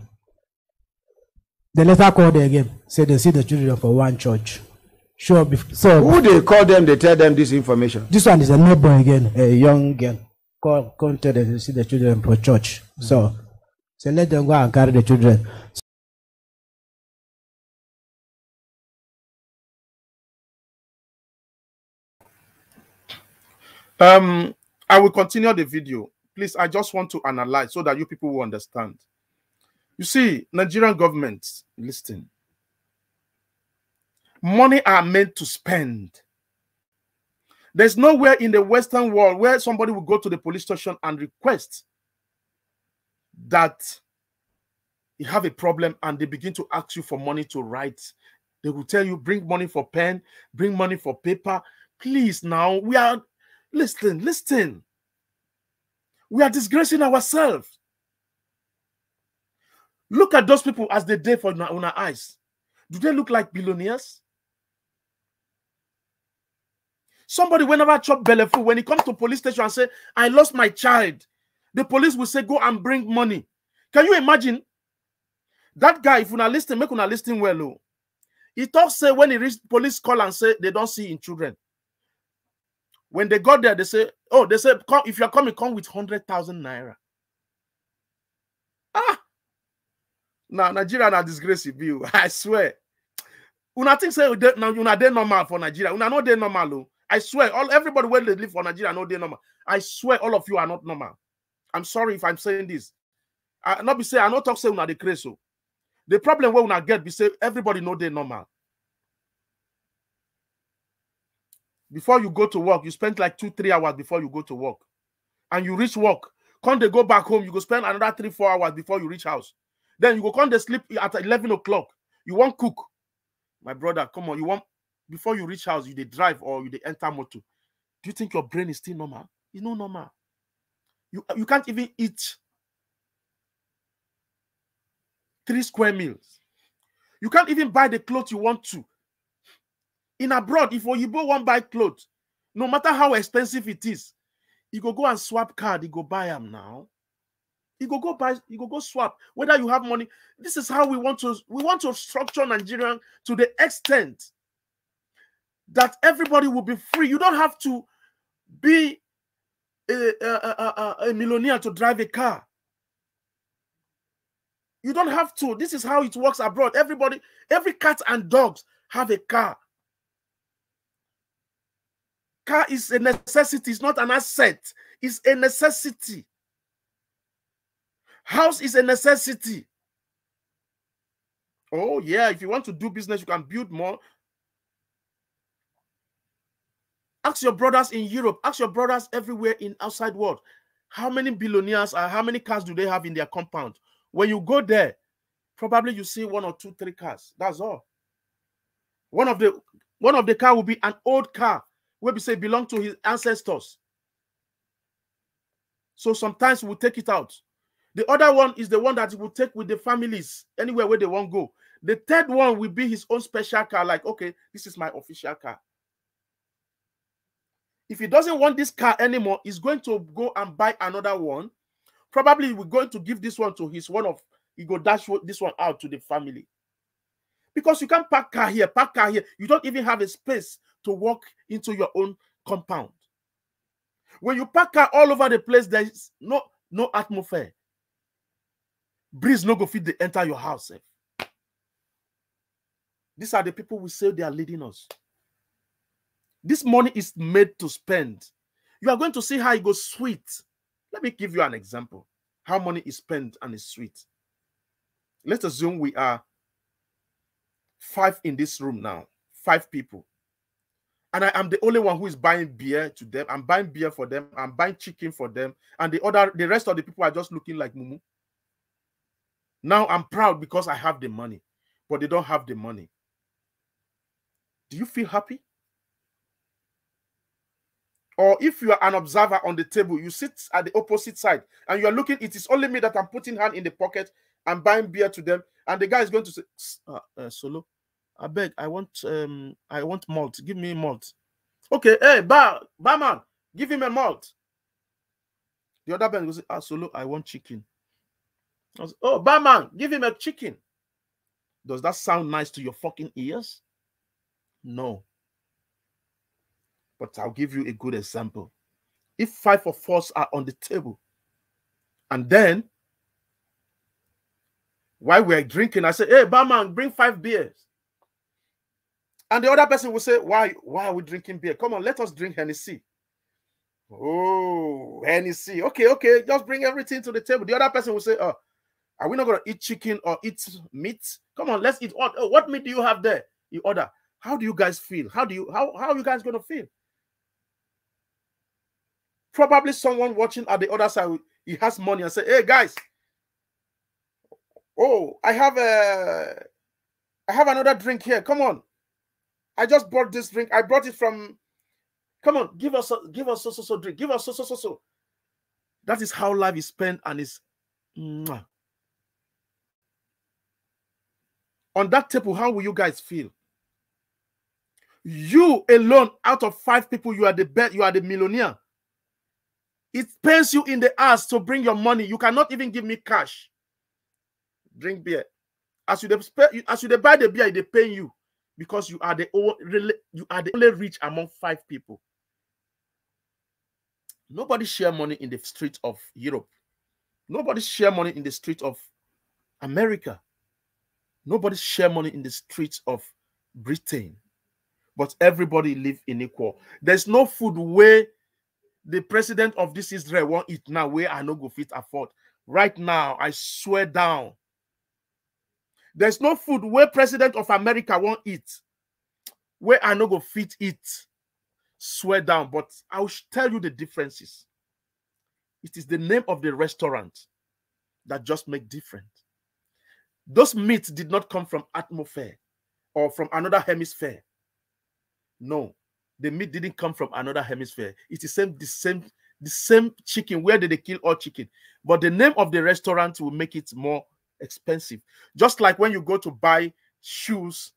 they later called them again. Said they see the children for one church. Sure. So Who they call them, they tell them this information. this one is a neighbor again, a young girl. Call, come tell them to see the children for church. So, so let them go and carry the children. Um, I will continue the video. Please, I just want to analyze so that you people will understand. You see, Nigerian government, listen. Money are meant to spend. There's nowhere in the Western world where somebody will go to the police station and request that you have a problem and they begin to ask you for money to write. They will tell you, bring money for pen, bring money for paper. Please, now we are listen, listen. We are disgracing ourselves. Look at those people as they day for on our eyes. Do they look like billionaires? Somebody, whenever chop belly food, when he comes to police station and say, I lost my child, the police will say, Go and bring money. Can you imagine? That guy, if you not listen, make una listen well. Oh. He talks say when he reach police call and say they don't see in children. When they got there, they say, Oh, they say, come, if you're coming, come with 100,000 naira. Now Nigeria na disgrace you. I swear. Una think say una dey normal for Nigeria. Una no dey normal. Oh. I swear, all everybody where they live for Nigeria no dey normal. I swear, all of you are not normal. I'm sorry if I'm saying this. I not be say I not talk say una dey craze so. The problem where una get be say everybody know they normal. Before you go to work, you spend like two, three hours before you go to work. And you reach work. Come they go back home, you go spend another three, four hours before you reach house. Then you go come they sleep at 11 o'clock. You want cook. My brother, come on. You want before you reach house, you they drive or you they enter motor. Do you think your brain is still normal? It's not normal. You, you can't even eat three square meals. You can't even buy the clothes you want to. In abroad, if you want buy clothes, no matter how expensive it is, you go go and swap card, you go buy them now. You go go buy, you go go swap. Whether you have money, this is how we want to we want to structure Nigerian to the extent that everybody will be free. You don't have to be a, a, a, a, a millionaire to drive a car. You don't have to. This is how it works abroad. Everybody, every cat and dogs have a car. Car is a necessity, it's not an asset, it's a necessity. House is a necessity. Oh, yeah, if you want to do business, you can build more. Ask your brothers in Europe, ask your brothers everywhere in outside world. How many billionaires are how many cars do they have in their compound? When you go there, probably you see one or two, three cars. That's all. One of the one of the car will be an old car where we say belong to his ancestors. So sometimes we'll take it out. The other one is the one that he will take with the families anywhere where they won't go. The third one will be his own special car, like, okay, this is my official car. If he doesn't want this car anymore, he's going to go and buy another one. Probably we're going to give this one to his one of he go dash this one out to the family. Because you can't park car here, park car here. You don't even have a space to walk into your own compound. When you park car all over the place, there is no no atmosphere. Breeze no go fit the enter your house. These are the people we say they are leading us. This money is made to spend. You are going to see how it goes sweet. Let me give you an example. How money is spent and is sweet. Let's assume we are five in this room now, five people. And I am the only one who is buying beer to them. I'm buying beer for them. I'm buying chicken for them. And the other, the rest of the people are just looking like Mumu. Now I'm proud because I have the money, but they don't have the money. Do you feel happy? Or if you are an observer on the table, you sit at the opposite side and you are looking, it is only me that I'm putting hand in the pocket and buying beer to them. And the guy is going to say, uh, uh, Solo, I beg, I want um, I want malt. Give me malt. Okay, hey, bar, barman, give him a malt. The other man goes, ah, Solo, I want chicken. Was, oh, barman, give him a chicken. Does that sound nice to your fucking ears? No. But I'll give you a good example. If five of us are on the table, and then while we're drinking, I say, Hey, barman, bring five beers. And the other person will say, Why, why are we drinking beer? Come on, let us drink Hennessy. Oh, Hennessy. Okay, okay, just bring everything to the table. The other person will say, Oh, are we not gonna eat chicken or eat meat? Come on, let's eat. What, oh, what meat do you have there? You order. How do you guys feel? How do you how how are you guys gonna feel? Probably someone watching at the other side, he has money and say, Hey guys, oh, I have a I have another drink here. Come on. I just bought this drink. I brought it from come on, give us a, give us so so so drink. Give us so so so so. That is how life is spent and is on that table. How will you guys feel? You alone, out of five people, you are the best, you are the millionaire. It pains you in the ass to bring your money. You cannot even give me cash. Drink beer. As you as you buy the beer, they pay you because you are the o- really you are the only rich among five people. Nobody share money in the streets of Europe. Nobody share money in the streets of America. Nobody share money in the streets of Britain. But everybody live in equal. There's no food where the president of this Israel won't eat now where I no go fit afford. Right now, I swear down. There's no food where president of America won't eat, where I no go fit eat. Swear down, but I'll tell you the differences. It is the name of the restaurant that just make different. Those meats did not come from atmosphere or from another hemisphere. No, the meat didn't come from another hemisphere. It's the same, the same, the same chicken. Where did they kill all chicken? But the name of the restaurant will make it more expensive. Just like when you go to buy shoes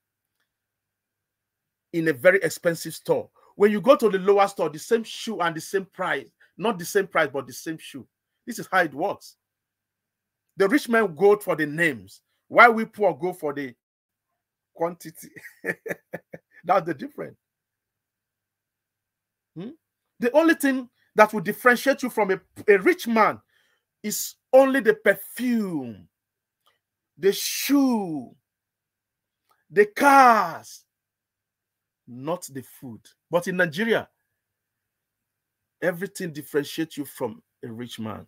in a very expensive store. When you go to the lower store, the same shoe and the same price, not the same price, but the same shoe. This is how it works. The rich men go for the names, while we poor go for the quantity. That's the difference. Hmm? The only thing that will differentiate you from a, a rich man is only the perfume, the shoe, the cars, not the food. But in Nigeria, everything differentiates you from a rich man.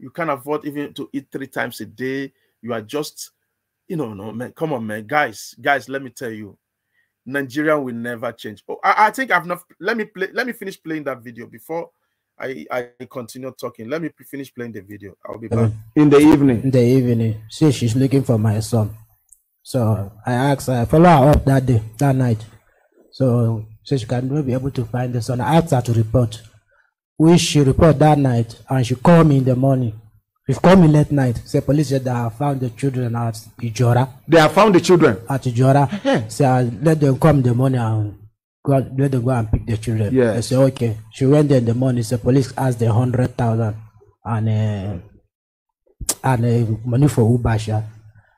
You can't afford even to eat three times a day. You are just, you know, no man. Come on, man, guys, guys. Let me tell you, Nigeria will never change. Oh, I, I think I've not. Let me play. Let me finish playing that video before I I continue talking. Let me finish playing the video. I'll be mm. back. In the evening. in the evening. See, she's looking for my son. So I asked her, I follow her up that day, that night. So so she can not be able to find the son. I asked her to report. Which she report that night and she called me in the morning. She called me late night. Say police said that I found the children at Ijora. They have found the children. At Ijora. Say I let them come the morning and go let them go and pick the children. Yes. I said okay. She went there in the morning. The police asked the hundred thousand and uh, and uh, money for Uber sha.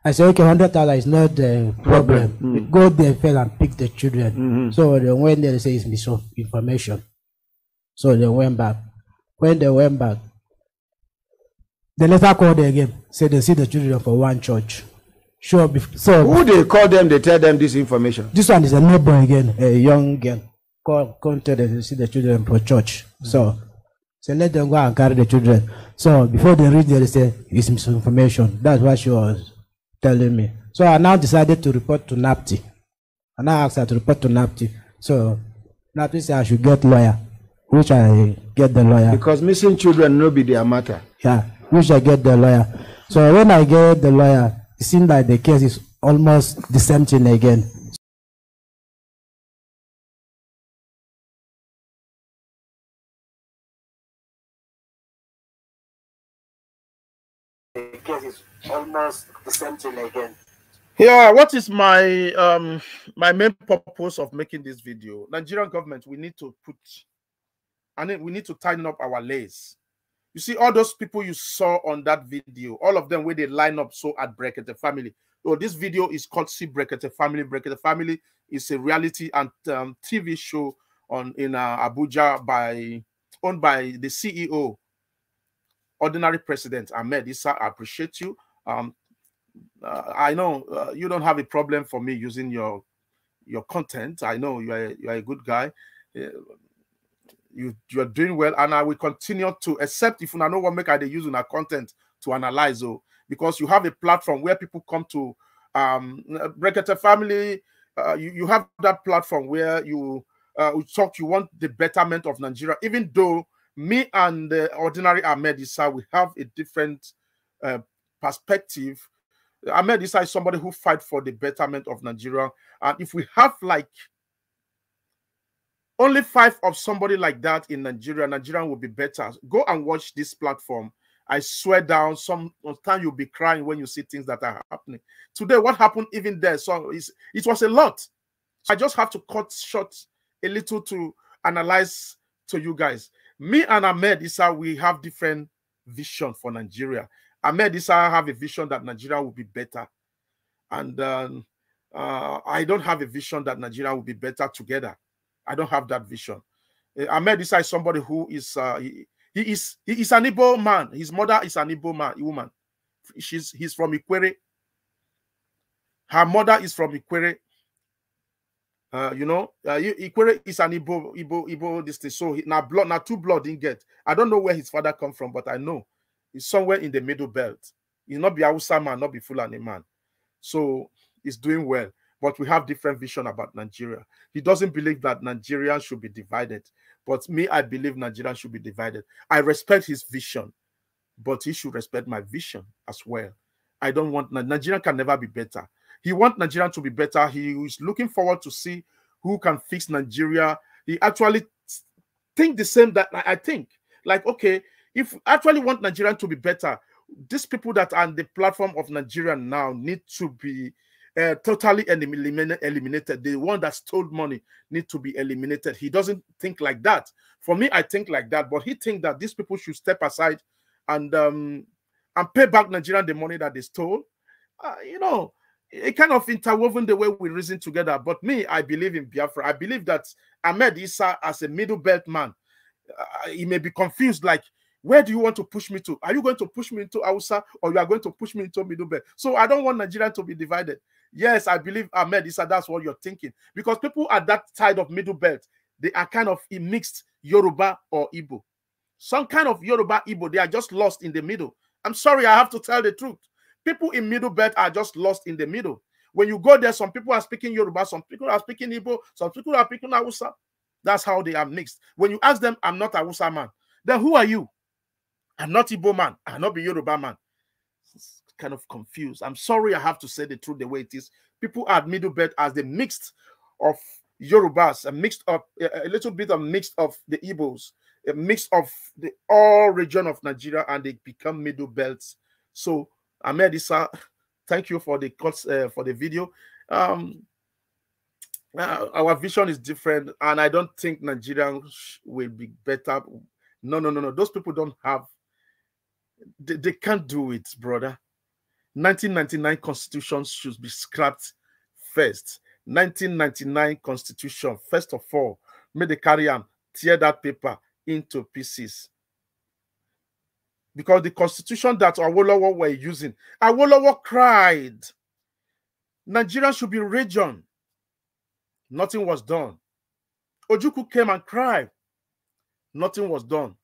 I said, okay, hundred thousand is not the problem. Go there first and pick the children. So they went there. They say it's misinformation. So they went back. When they went back, they later called again. Said they see the children for one church. Sure. So Who they call them, they tell them this information. this one is a neighbor again, a young girl. Call, come tell them to see the children for church. So, so let them go and carry the children. So before they reach there, they say it's misinformation. That's what she was telling me. So I now decided to report to NAPTI. And I now asked her to report to NAPTI. So NAPTI said I should get lawyer, which I get the lawyer. Because missing children no be their matter. Yeah, which I get the lawyer. So when I get the lawyer, it seems like the case is almost the same thing again. The case is almost the same thing again. Yeah, what is my um my main purpose of making this video? Nigerian government, we need to put and then we need to tighten up our lays. You see, all those people you saw on that video, all of them where they line up so at Break Brekete family. Oh, this video is called See Break Brekete Family. Break Brekete Family is a reality and um, TV show on in uh, Abuja by owned by the CEO, Ordinary President Ahmed Issa. I appreciate you. Um, uh, I know uh, you don't have a problem for me using your your content. I know you are you are a good guy. You you are doing well, and I will continue to accept if you know what make I dey use in our content to analyze. Oh, because you have a platform where people come to um Brekete family. Uh, you, you have that platform where you uh, you talk. You want the betterment of Nigeria, even though me and the ordinary Ahmed Issa we have a different uh, perspective. Ahmed Issa is somebody who fight for the betterment of Nigeria, and if we have like only five of somebody like that in Nigeria, Nigeria will be better. Go and watch this platform. I swear down, some time you'll be crying when you see things that are happening. Today, what happened even there? So it was a lot. I just have to cut short a little to analyze to you guys. Me and Ahmed Issa, we have different vision for Nigeria. Ahmed Issa have a vision that Nigeria will be better. And um, uh, I don't have a vision that Nigeria will be better together. I don't have that vision. Uh, Ahmed Issa is somebody who is uh, he, he is he is an Igbo man. His mother is an Igbo man, woman. She's he's from Ikwere. Her mother is from Ikwere. Uh, you know, uh, Ikwere is an Igbo, Igbo, Igbo, this. So he, now blood, now two blood didn't get. I don't know where his father come from, but I know he's somewhere in the middle belt. He's not be Hausa man, not be Fulani man. So he's doing well. But we have different vision about Nigeria. He doesn't believe that Nigeria should be divided. But me, I believe Nigeria should be divided. I respect his vision, but he should respect my vision as well. I don't want Nigeria can never be better. He wants Nigeria to be better. He is looking forward to see who can fix Nigeria. He actually think the same that I think. Like, okay, if actually want Nigeria to be better, these people that are on the platform of Nigeria now need to be uh, totally eliminated, eliminated. The one that stole money need to be eliminated. He doesn't think like that. For me, I think like that, but he think that these people should step aside and um and pay back Nigeria the money that they stole. Uh, you know, it kind of interwoven the way we reason together. But me, I believe in Biafra. I believe that Ahmed Issa, as a middle belt man, uh, he may be confused. Like, where do you want to push me to? Are you going to push me into Hausa or you are going to push me into middle belt? So I don't want Nigeria to be divided. Yes, I believe Ahmed Issa, that's what you're thinking. Because people at that side of middle belt, they are kind of mixed Yoruba or Igbo. Some kind of Yoruba Igbo, they are just lost in the middle. I'm sorry, I have to tell the truth. People in middle belt are just lost in the middle. When you go there, some people are speaking Yoruba, some people are speaking Igbo, some people are speaking Hausa. That's how they are mixed. When you ask them, I'm not a Hausa man, then who are you? I'm not Igbo man. I'm not be Yoruba man. It's kind of confused. I'm sorry, I have to say the truth the way it is. People at middle belt as the mixed of Yorubas, a mixed of a a little bit of mixed of the Igbos, a mix of the all region of Nigeria, and they become middle belts. So Ahmed Issa, thank you for the uh, for the video. Um, uh, our vision is different, and I don't think Nigerians will be better. No, no, no, no. Those people don't have. They, they can't do it, brother. 1999 constitution should be scrapped first. 1999 constitution, first of all, may the carry tear that paper into pieces. Because the constitution that Awolowo were using, Awolowo cried. Nigeria should be region. Nothing was done. Ojukwu came and cried. Nothing was done.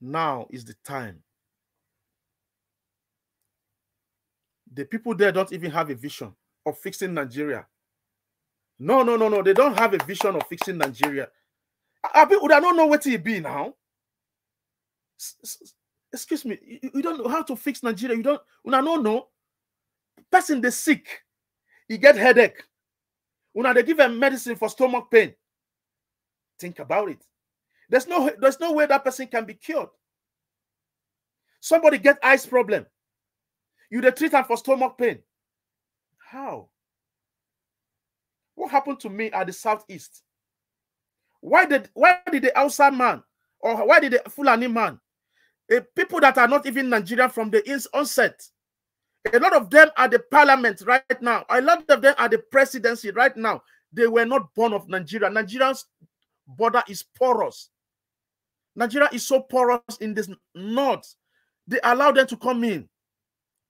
Now is the time. The people there don't even have a vision of fixing Nigeria. No, no, no, no. They don't have a vision of fixing Nigeria. I, be- I don't know what it be now. Excuse me. You, don't know how to fix Nigeria. You don't. Una no know. Person they sick. He get headache. Una they give him medicine for stomach pain. Think about it. There's no there's no way that person can be cured. Somebody get eyes problem. You dey treat am for stomach pain. How? What happened to me at the southeast? Why did why did the outside man or why did the Fulani man, eh, people that are not even Nigerian from the onset, a lot of them are the parliament right now. A lot of them are the presidency right now. They were not born of Nigeria. Nigeria's border is porous. Nigeria is so porous in this north. They allow them to come in.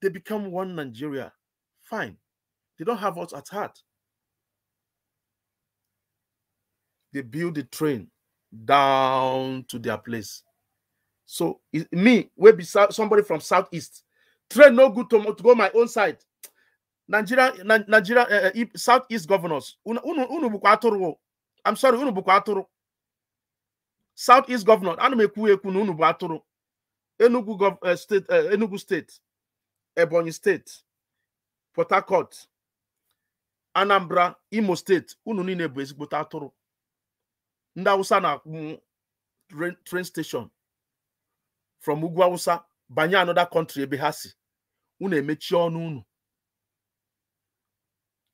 They become one Nigeria. Fine. They don't have us at heart. They build the train down to their place. So it- me, will be somebody from southeast. Train no good to, to go my own side. Nigeria, Nigeria, uh, southeast governors. I'm sorry, atụrụ. Southeast governor, ana m ekwu ekwu na unu bụ atụrụ. Enugu eh, state, eh, Enugu state, Ebonyi state, Port Harcourt, Anambra, Imo state, unu niile bụ ezigbote atụrụ. Ndị Hausa na-akwụ train, station from ugwu Hausa banye another country ebe ha si. Unu emechi ọnụ unu.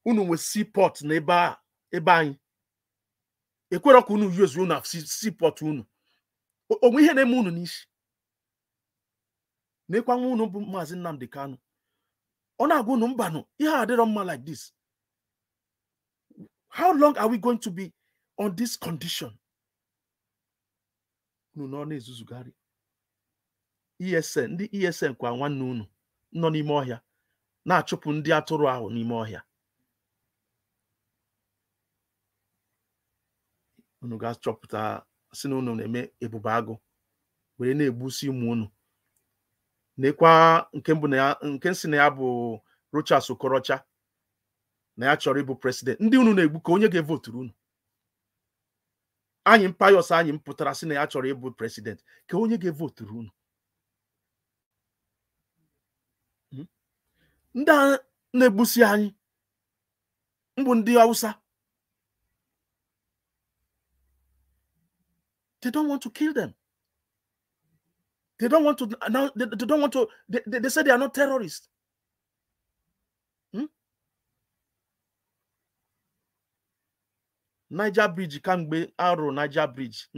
Unu nwe seaport na ebe anyị. Ekwero ka unu use unu na seaport unu. Onwe ihe na-eme unu n'isi. N'ekwa nwa unu bụ Maazị Nnamdi Kanu. Ọ na-agwa unu mbanụ ihe adịrọ mma like this. How long are we going to be on this condition? Unu nọ na-ezuzugharị. ESN, ndị ESN kwa nwanne unu nọ n'ime ọhịa. na-achụpụ ndị atụrụ ahụ n'ime ọhịa unu ga-achọpụta si na unu na-eme ebube agụ were na-egbusi ụmụ unu. Nekwa nke mbụ na ya nke si na ya bụ Rochas Okorocha na ya chọrọ ịbụ president. Ndị unu na-egbu ka onye ga-evoturu unu. Anyị mpayọs anyị m pụtara si na ya chọrọ ịbụ president ka onye ga-evoturu unu. Hmm? ndị na-egbusi anyị mbụ ndị Hausa they don't want to kill them. They don't want to now they, they don't want to they, they, they say they are not terrorists. Hmm? Niger bridge kamgbe arụ Niger bridge.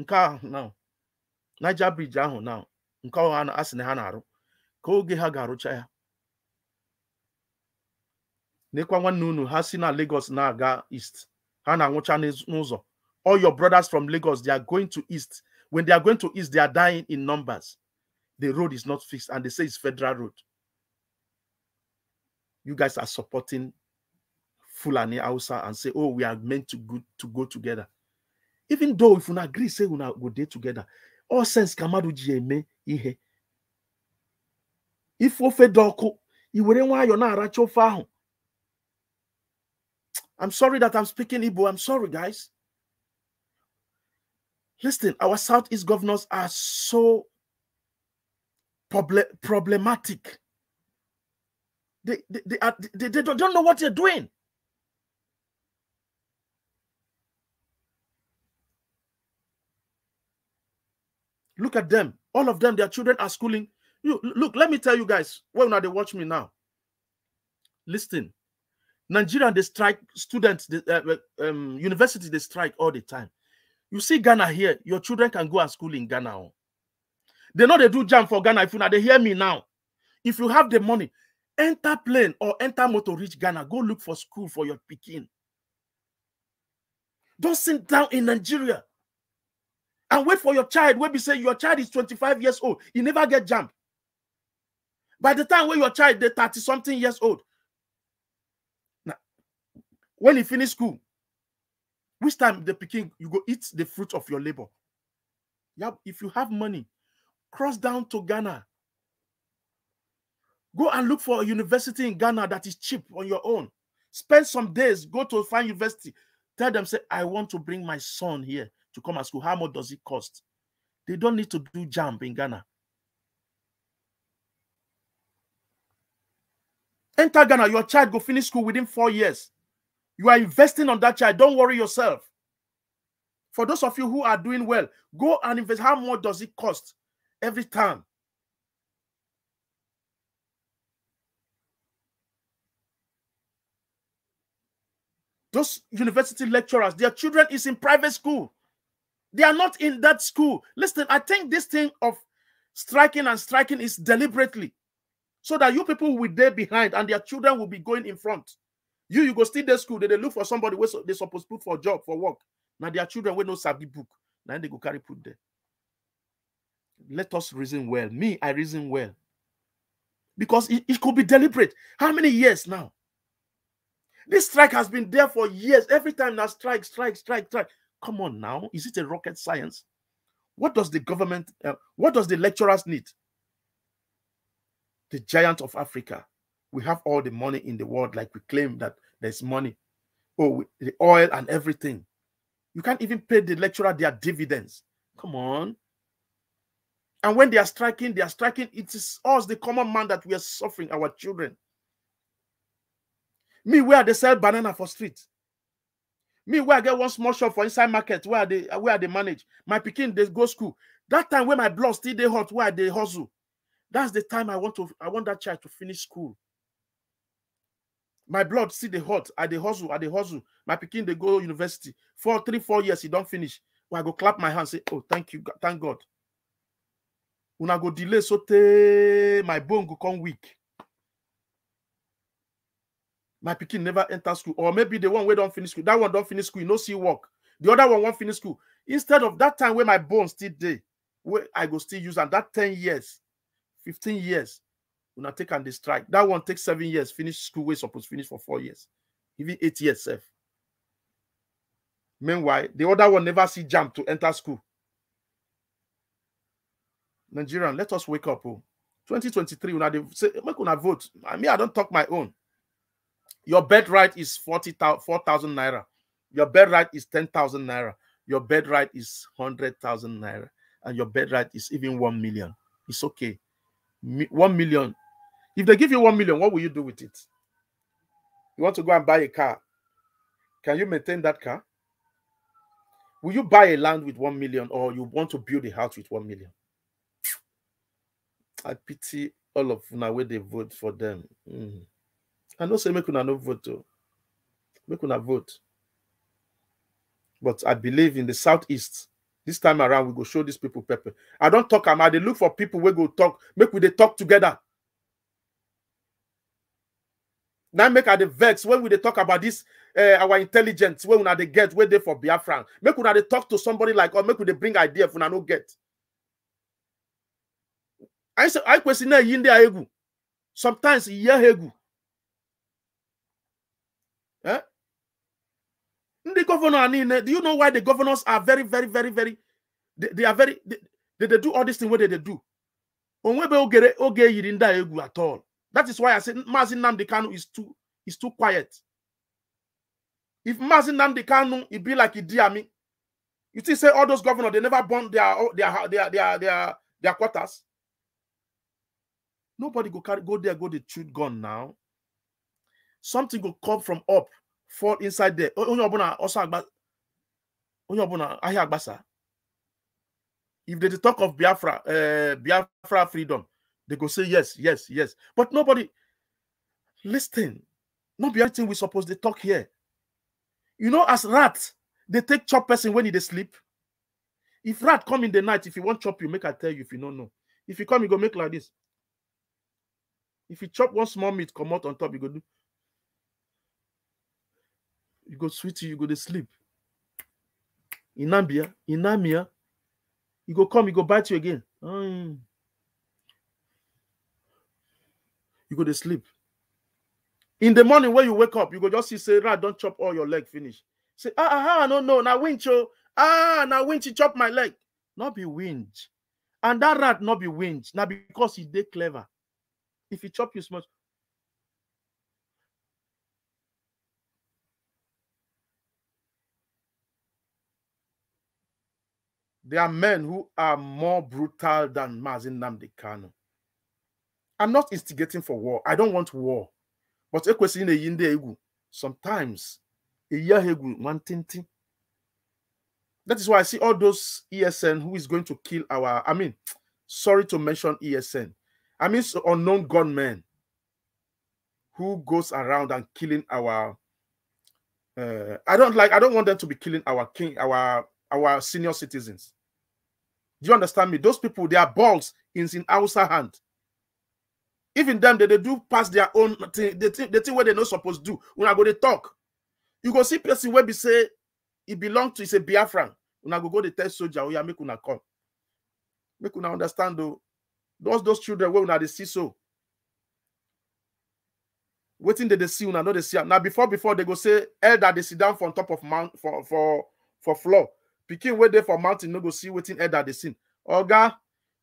Now. Niger bridge ahụ now. Nke ọha a sị na ha na-arụ. Ka oge ha ga-arụcha ya. Nekwa nwanne unu ha si na Lagos na-aga east. Ha na-anwụcha n'ụzọ. All your brothers from Lagos they are going to east. When they are going to east they are dying in numbers. The road is not fixed and they say it's federal road. You guys are supporting Fulani Hausa and say oh we are meant to go to go together. Even though if una agree say una go dey together. All sense ka mmadụ ji eme ihe. Ife ofe ọkụ i were nwayọọ na-aracha ofe ahụ. I'm sorry that I'm speaking Igbo. I'm sorry, guys. Listen, our Southeast governors are so proble- problematic. They, they, they, are, they, they don't, know what they're doing. Look at them. All of them, their children are schooling. You look, let me tell you guys, when they watch me now. Listen, Nigeria, they strike students, the uh, um, university, they strike all the time. You see Ghana here, your children can go and school in Ghana. oh. They know they do jam for Ghana. If you now they hear me now, if you have the money, enter plane or enter motor reach Ghana, go look for school for your Pekin. Don't sit down in Nigeria and wait for your child. We say your child is 25 years old, you never get jam. By the time when your child they 30 something years old, when you finish school, which time the picking you go eat the fruit of your labor. Yeah, if you have money, cross down to Ghana. Go and look for a university in Ghana that is cheap on your own. Spend some days, go to a fine university. Tell them, say, I want to bring my son here to come at school. How much does it cost? They don't need to do JAMB in Ghana. Enter Ghana, your child go finish school within four years. You are investing on that child. Don't worry yourself. For those of you who are doing well, go and invest. How much does it cost every time? Those university lecturers, their children is in private school. They are not in that school. Listen, I think this thing of striking and striking is deliberately so that you people will be there behind and their children will be going in front. You, you go still there school, they, they look for somebody where they supposed to put for job, for work. Now their children will no sabi book. Now they go carry put there. Let us reason well. Me, I reason well. Because it, it could be deliberate. How many years now? This strike has been there for years. Every time now, strike, strike, strike, strike. Come on now. Is it a rocket science? What does the government, uh, what does the lecturers need? The giant of Africa. We have all the money in the world, like we claim that there's money. Oh, the oil and everything. You can't even pay the lecturer their dividends. Come on. And when they are striking, they are striking. It is us, the common man, that we are suffering, our children. Me, where they sell banana for street. Me, where I get one small shop for inside market, where they where they manage. My pikin, they go school. That time when my blood still they hot, where they hustle. That's the time I want to I want that child to finish school. My blood still they hot. I they hustle, I they hustle. My pikin they go university. For three, four years, he don't finish. Well, I go clap my hands, say, Oh, thank you, thank God. I go delay, so tey, my bone go come weak. My pikin never enter school, or maybe the one where don't finish school. That one don't finish school, you no see work. The other one won't finish school. Instead of that time where my bone still day, where I go still use and that 10 years, 15 years, Una take and they strike. That one takes seven years. Finish school. We supposed finish for four years, even eight years. Self. Meanwhile, the other one never see JAMB to enter school. Nigerian, let us wake up. Oh. 2023, una dey say, vote. I mean, I don't talk my own. Your bed right is 40,000 4,000 naira. Your bed right is 10,000 naira. Your bed right is 100,000 naira. And your bed right is even 1 million. It's okay. 1 million. If they give you 1 million, what will you do with it? You want to go and buy a car. Can you maintain that car? Will you buy a land with 1 million or you want to build a house with 1 million? I pity all of una where they vote for them. Mm. I know say make no vote though. Make una vote. But I believe in the southeast. This time around, we go show these people pepper. I don't talk I'm. I dey look for people we go talk. Make we they talk together. Now make I the vex when we they talk about this uh, our intelligence when una they get where they for Biafran. Make una they talk to somebody like or make we they bring idea if una no get. I say I question yinde egwu. Sometimes egwu. Eh? Ndị governor do you know why the governors are very, very, very, very, they, they are very, they, they, they do all this thing what they, they do. Onwebe oge yiri ndị a egwu at all. That is why I said Mazi Nnamdi Kanu is too is too quiet. If Mazi Nnamdi Kanu, it be like Idi Amin. You see, say all those governors they never burn their their their their their, their quarters. Nobody go carry go there, go the shoot gun now. Something will come from up, fall inside there. If they talk of Biafra, uh, Biafra freedom, they go say yes, yes, yes. But nobody listen. Not be everything we supposed to talk here. You know, as rat, they take chop person when they sleep. If rat come in the night, if you want chop you, make I tell you if you don't know. If you come, you go make like this. If you chop one small meat, come out on top, you go do. You go sweet, you go to sleep. In Nambia, in Namia, you go come, you go bite you again. Mm. You go to sleep. In the morning when you wake up, you go just see say, "Rat, don't chop all your leg finish." Say, "Ah, ah, ah no, no, now winch, oh, ah, now winch, chop my leg." Not be winch, and that rat not be winch. Now because he dey clever. If he chop you small, there are men who are more brutal than Mazi Nnamdi Kanu. I'm not instigating for war. I don't want war. But sometimes. That is why I see all those ESN who is going to kill our, I mean, sorry to mention ESN. I mean so unknown gunmen who goes around and killing our uh, I don't like I don't want them to be killing our king, our our senior citizens. Do you understand me? Those people, their balls is in Hausa hand. Even them, they, they do pass their own thing, the thing, the thing where they not supposed to do. I go they talk, you go see person where be say it belong to a Biafran. I go go the test soldier, oh yeah, make una come. Make una understand though. Those those children where una they see so. Waiting they, they see una know they see. Now before before they go say elder they sit down for on top of mount for for for floor. Pikin where they for mountain no go see waiting elder they see. Oga,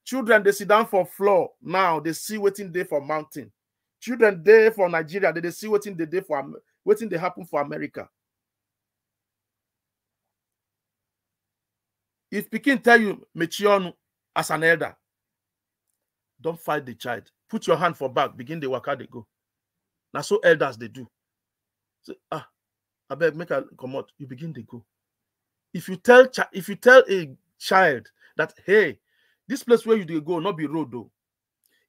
children they sit down for floor now they see waiting day for mountain. Children there for Nigeria they, they see waiting the day for waiting they happen for America. If Pikin tell you Mechionu as an elder, don't fight the child. Put your hand for back, begin the waka they go. Now so elders they do. Say, ah, I beg make a come out. You begin to go. If you tell if you tell a child that hey, this place where you dey go not be road though.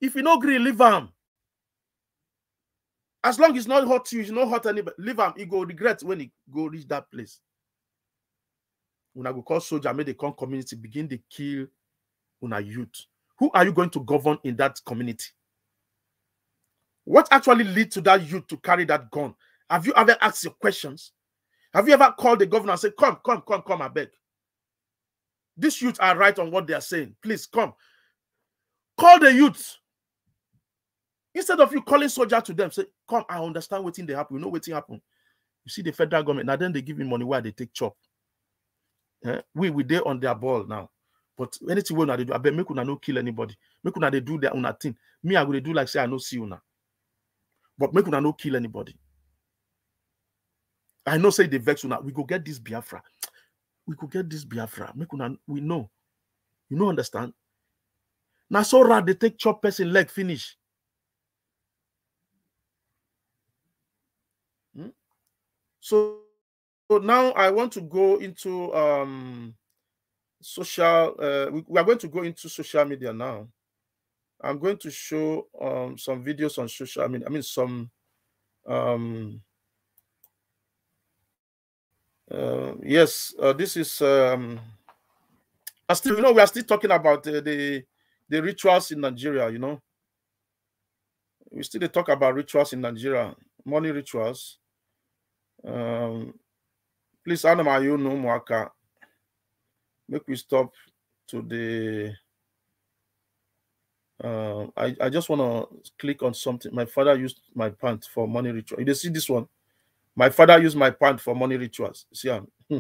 If you no agree, leave am. As long as not hurt you, it's not hurt anybody. Leave am. He go regret when he go reach that place. When I go call soldier, make the come community begin to kill una youth. Who are you going to govern in that community? What actually lead to that youth to carry that gun? Have you ever asked your questions? Have you ever called the governor and said, Come, come, come, come, I beg? These youth are right on what they are saying. Please come. Call the youth. Instead of you calling soldier to them, say, "Come, I understand what thing they happen. You know what thing happen." You see the federal government now. Then they give me money where they take chop. Eh, We we they on their ball now. But anything we they do, I bet make una no kill anybody. Make una they do their own thing. Me, I dey do like say I no see una. But make una no kill anybody. I know say they vex una. We go get this Biafra. We go get this Biafra. We know. You know understand? Now so rad they take chop person leg finish. Hmm? So, so now I want to go into um social uh we, we are going to go into social media now. I'm going to show um some videos on social I mean I mean some um uh, yes uh, this is um I still you know we are still talking about uh, the the rituals in Nigeria you know we still talk about rituals in Nigeria money rituals um please Anna you know Mwaka make we stop to the uh, I, I just want to click on something. My father used my pant for money ritual. You see this one? My father used my pant for money rituals. See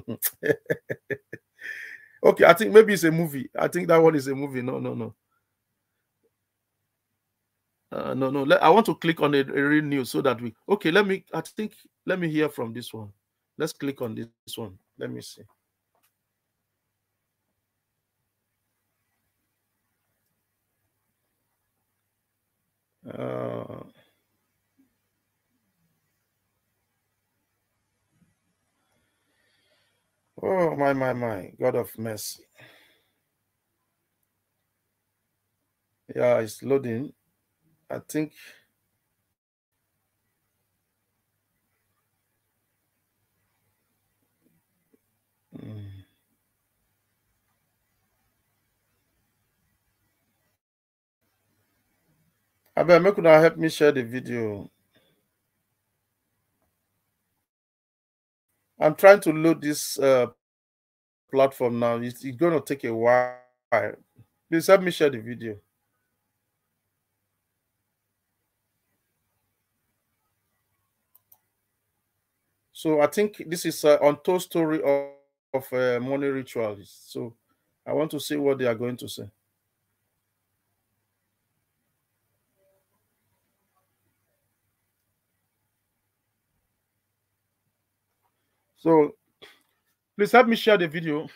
okay, I think maybe it's a movie. I think that one is a movie. No, no, no. Uh, no, no. I want to click on a, a real news so that we. Okay, let me. I think let me hear from this one. Let's click on this one. Let me see. Uh, oh my my my God of mercy. Yeah, it's loading. I think. Mm. Abeg, make una help me share the video. I'm trying to load this uh, platform now. It's, it's going to take a while. Please help me share the video. So I think this is an untold story of, of uh, money rituals. So I want to see what they are going to say. So please help me share the video.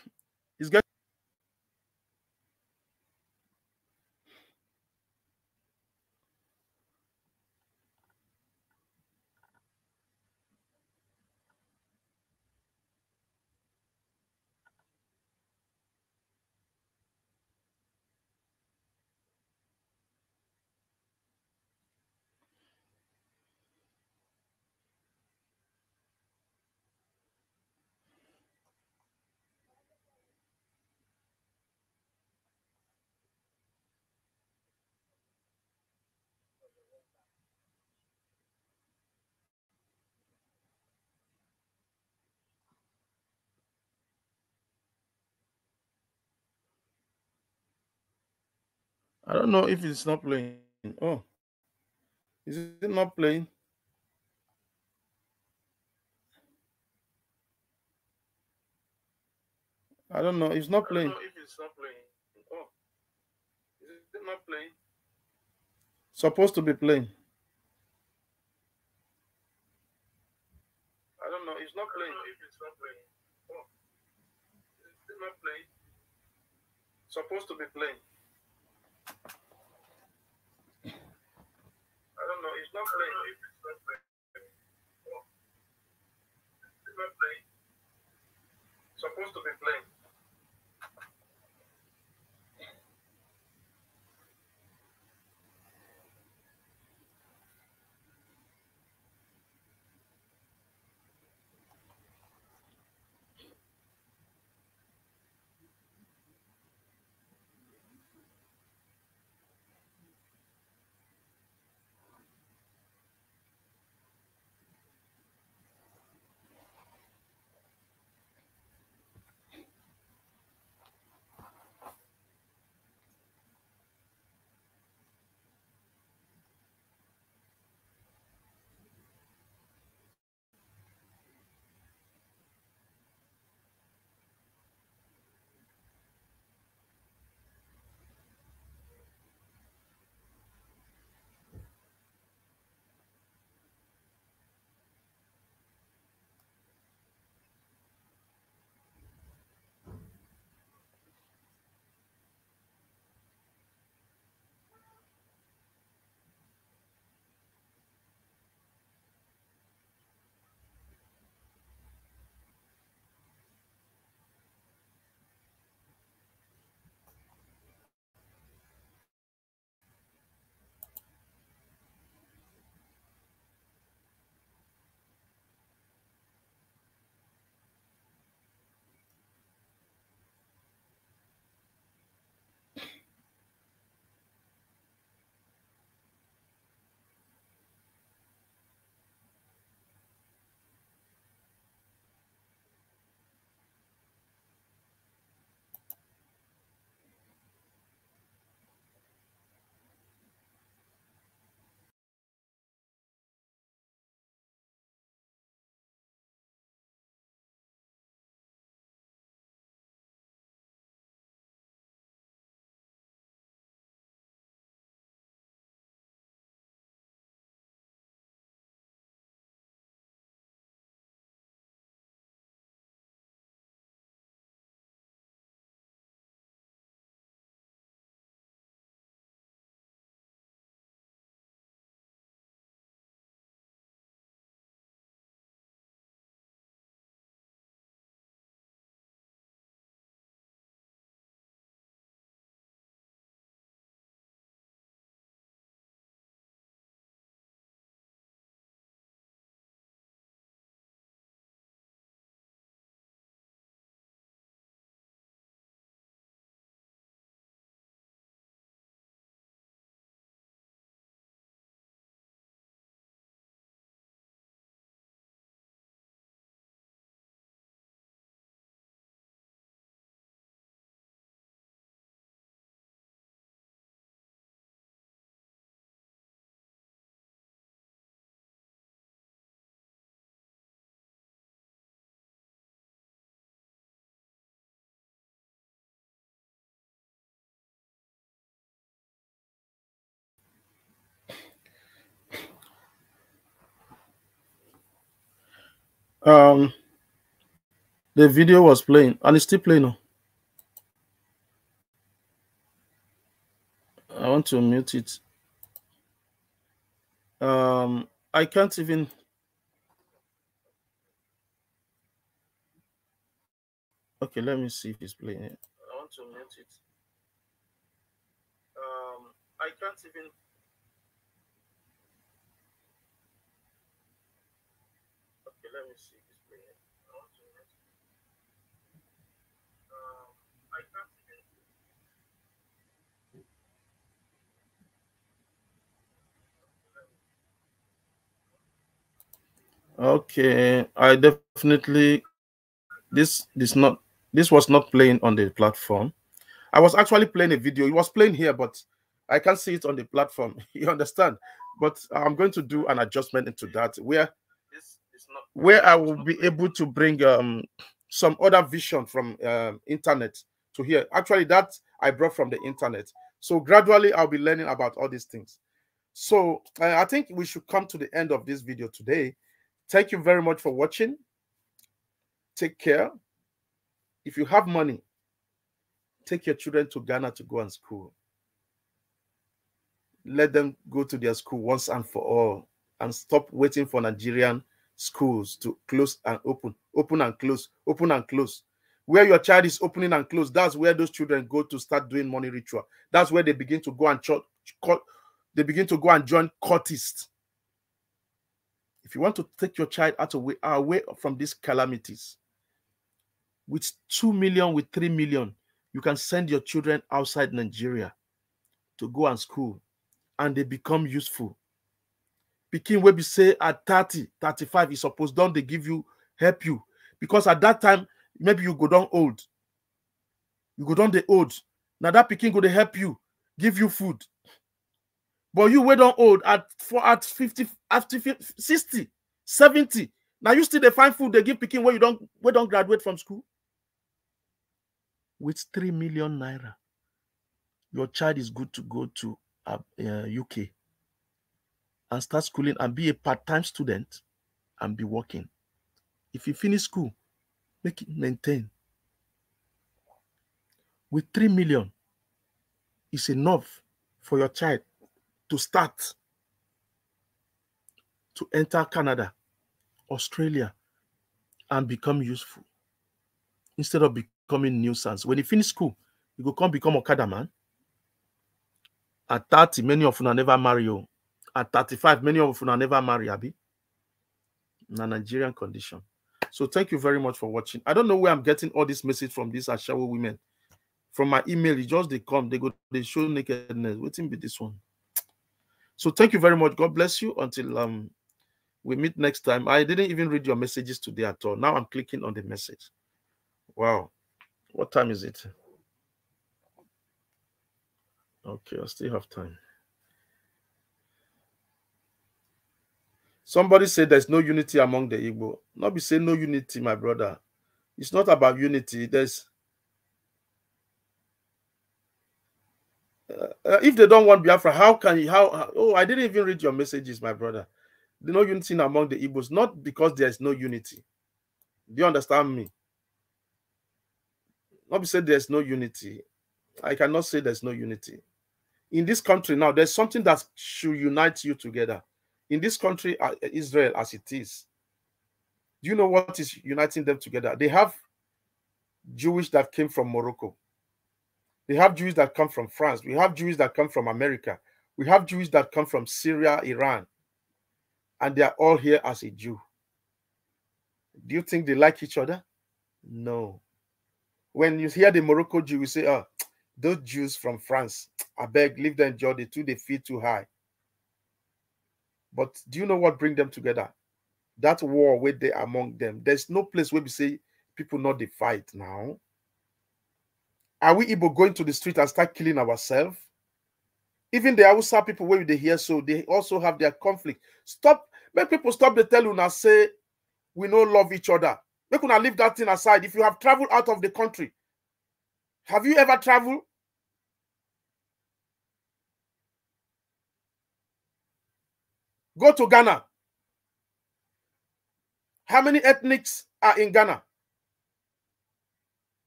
I don't know if it's not playing. Oh, is it not playing? I don't know. It's not playing. if it's not playing. Oh, is it not playing? Supposed to be playing. I don't know. It's not playing. if it's not playing. Oh, is it not playing? Supposed to be playing. Supposed to be playing. Um, the video was playing and it's still playing. I want to mute it. Um, I can't even. Okay, let me see if it's playing. I want to mute it. Um, I can't even. Okay, let me see playing. it. I. Okay, I definitely this this not this was not playing on the platform. I was actually playing a video. It was playing here, but I can't see it on the platform. You understand? But I'm going to do an adjustment into that where where I will be able to bring um some other vision from um, internet to here. Actually, that I brought from the internet. So gradually, I'll be learning about all these things. So uh, I think we should come to the end of this video today. Thank you very much for watching. Take care. If you have money, take your children to Ghana to go and school. Let them go to their school once and for all and stop waiting for Nigerian schools to close and open, open and close, open and close. Where your child is opening and close, that's where those children go to start doing money ritual. That's where they begin to go and they begin to go and join cultists. If you want to take your child out away, away from these calamities, with 2 million, with 3 million, you can send your children outside Nigeria to go and school and they become useful. Pikin will be say at 30, 35, is supposed don't they give you help you because at that time maybe you go down old. You go down the old. Now that Pikin go to help you, give you food. But you wait on old at for at 50, after 50, 60, 70. Now you still they find food they give Pikin where you don't where don't graduate from school. With 3 million naira, your child is good to go to uh, uh, UK and start schooling and be a part-time student and be working. If you finish school, make it maintain. With 3 million, it's enough for your child to start to enter Canada, Australia, and become useful instead of becoming nuisance. When you finish school, you go come become Okada man. At 30, many of you never marry you. At 35, many of you never marry, Abby. In a Nigerian condition. So thank you very much for watching. I don't know where I'm getting all this message from these Ashawo women. From my email, it just they come, they go, they show nakedness. Waiting be this one. So thank you very much. God bless you until um we meet next time. I didn't even read your messages today at all. Now I'm clicking on the message. Wow. What time is it? Okay, I still have time. Somebody said there's no unity among the Igbo. Not be say no unity, my brother. It's not about unity. There's uh, uh, if they don't want Biafra, how can you? How, how? Oh, I didn't even read your messages, my brother. There's no unity among the Igbos, not because there's no unity. Do you understand me? Not say there's no unity. I cannot say there's no unity. In this country now, there's something that should unite you together. In this country, uh, Israel as it is, do you know what is uniting them together? They have Jewish that came from Morocco. They have Jews that come from France. We have Jews that come from America. We have Jews that come from Syria, Iran. And they are all here as a Jew. Do you think they like each other? No. When you hear the Morocco Jew, you say, oh, those Jews from France, I beg, leave them Jordan, two, they feel too high. But do you know what bring them together? That war where they among them. There's no place where we say people not the fight now. Are we Igbo going to the street and start killing ourselves? Even the Hausa people where they hear so, they also have their conflict. Stop, make people stop the tell una say we no love each other. Make una leave that thing aside. If you have traveled out of the country, have you ever traveled? Go to Ghana. How many ethnics are in Ghana?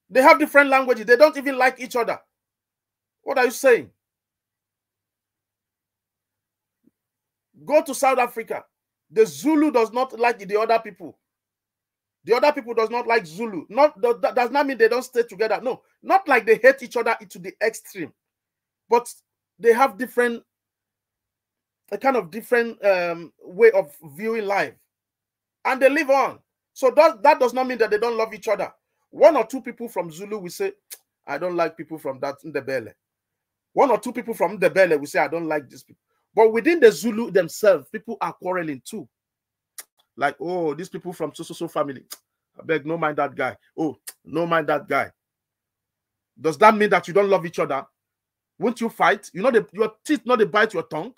They have different languages. They don't even like each other. What are you saying? Go to South Africa. The Zulu does not like the other people. The other people does not like Zulu. Not that does not mean they don't stay together. No, not like they hate each other to the extreme, but they have different, a kind of different um, way of viewing life, and they live on. So that that does not mean that they don't love each other. One or two people from Zulu will say, "I don't like people from that Ndebele." One or two people from Ndebele will say, "I don't like these people." But within the Zulu themselves, people are quarreling too like, oh, these people from so so so family. I beg, no mind that guy. Oh, no mind that guy. Does that mean that you don't love each other? Won't you fight? You know, the, your teeth not they bite your tongue.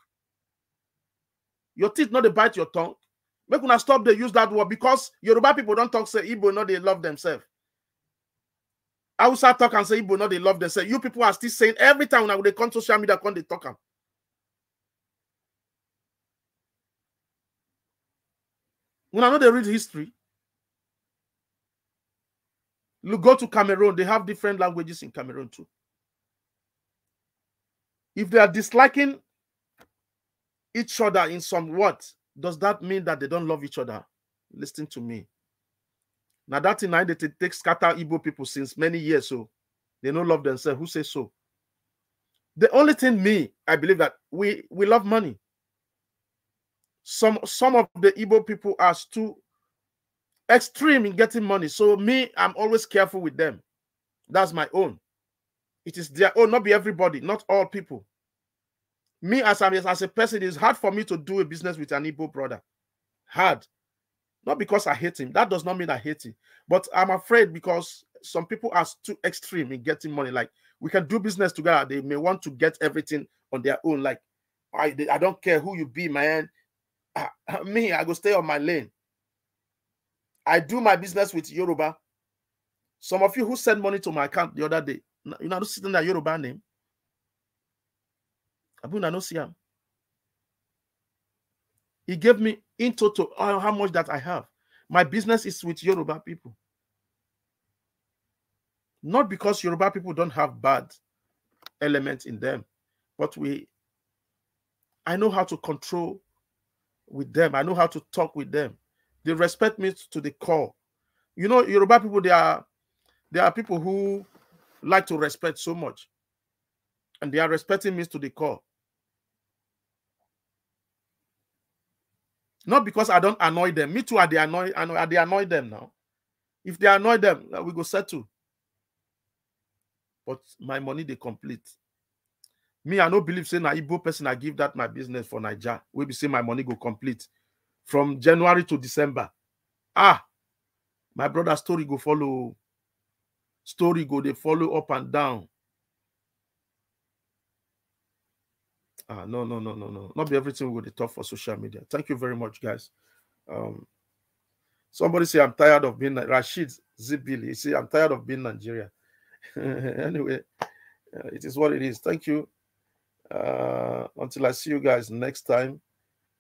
Your teeth not they bite your tongue. Make una stop they use that word because Yoruba people don't talk say Igbo, not they love themselves. I start talk and say Igbo, not they love themselves. You people are still saying every time when they come to social media, come they talk them. When I know they read history, look, go to Cameroon, they have different languages in Cameroon too. If they are disliking each other in some words, does that mean that they don't love each other? Listen to me. Now that in they take scatter Igbo people since many years, so they don't love themselves. Who says so? The only thing me, I believe that we we love money some some of the Igbo people are too extreme in getting money. So me, I'm always careful with them. That's my own. It is their own, not be everybody, not all people. Me as a, as a person, it's hard for me to do a business with an Igbo brother. Hard. Not because I hate him. That does not mean I hate him. But I'm afraid because some people are too extreme in getting money. Like we can do business together. They may want to get everything on their own. Like I, I don't care who you be, man ah, me, I go stay on my lane. I do my business with Yoruba. Some of you who sent money to my account the other day, you know, sitting that Yoruba name. Abuna no see him. He gave me in total uh, how much that I have. My business is with Yoruba people. Not because Yoruba people don't have bad elements in them, but we I know how to control with them. I know how to talk with them. They respect me to the core. You know, Yoruba people, they are they are people who like to respect so much. And they are respecting me to the core. Not because I don't annoy them. Me too, are they annoy, are they annoy them now? If they annoy them, we go settle. But my money they complete me i no believe say na igbo person i give that my business for naija wey be say my money go complete from january to december ah my brother story go follow story go dey follow up and down ah no no no no no. Not be everything go dey talk for social media. Thank you very much guys. Um somebody say i'm tired of being rashid zibili say i'm tired of being nigeria. Anyway uh, it is what it is. Thank you. Uh, until I see you guys next time.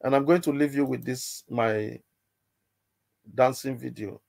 And I'm going to leave you with this my dancing video.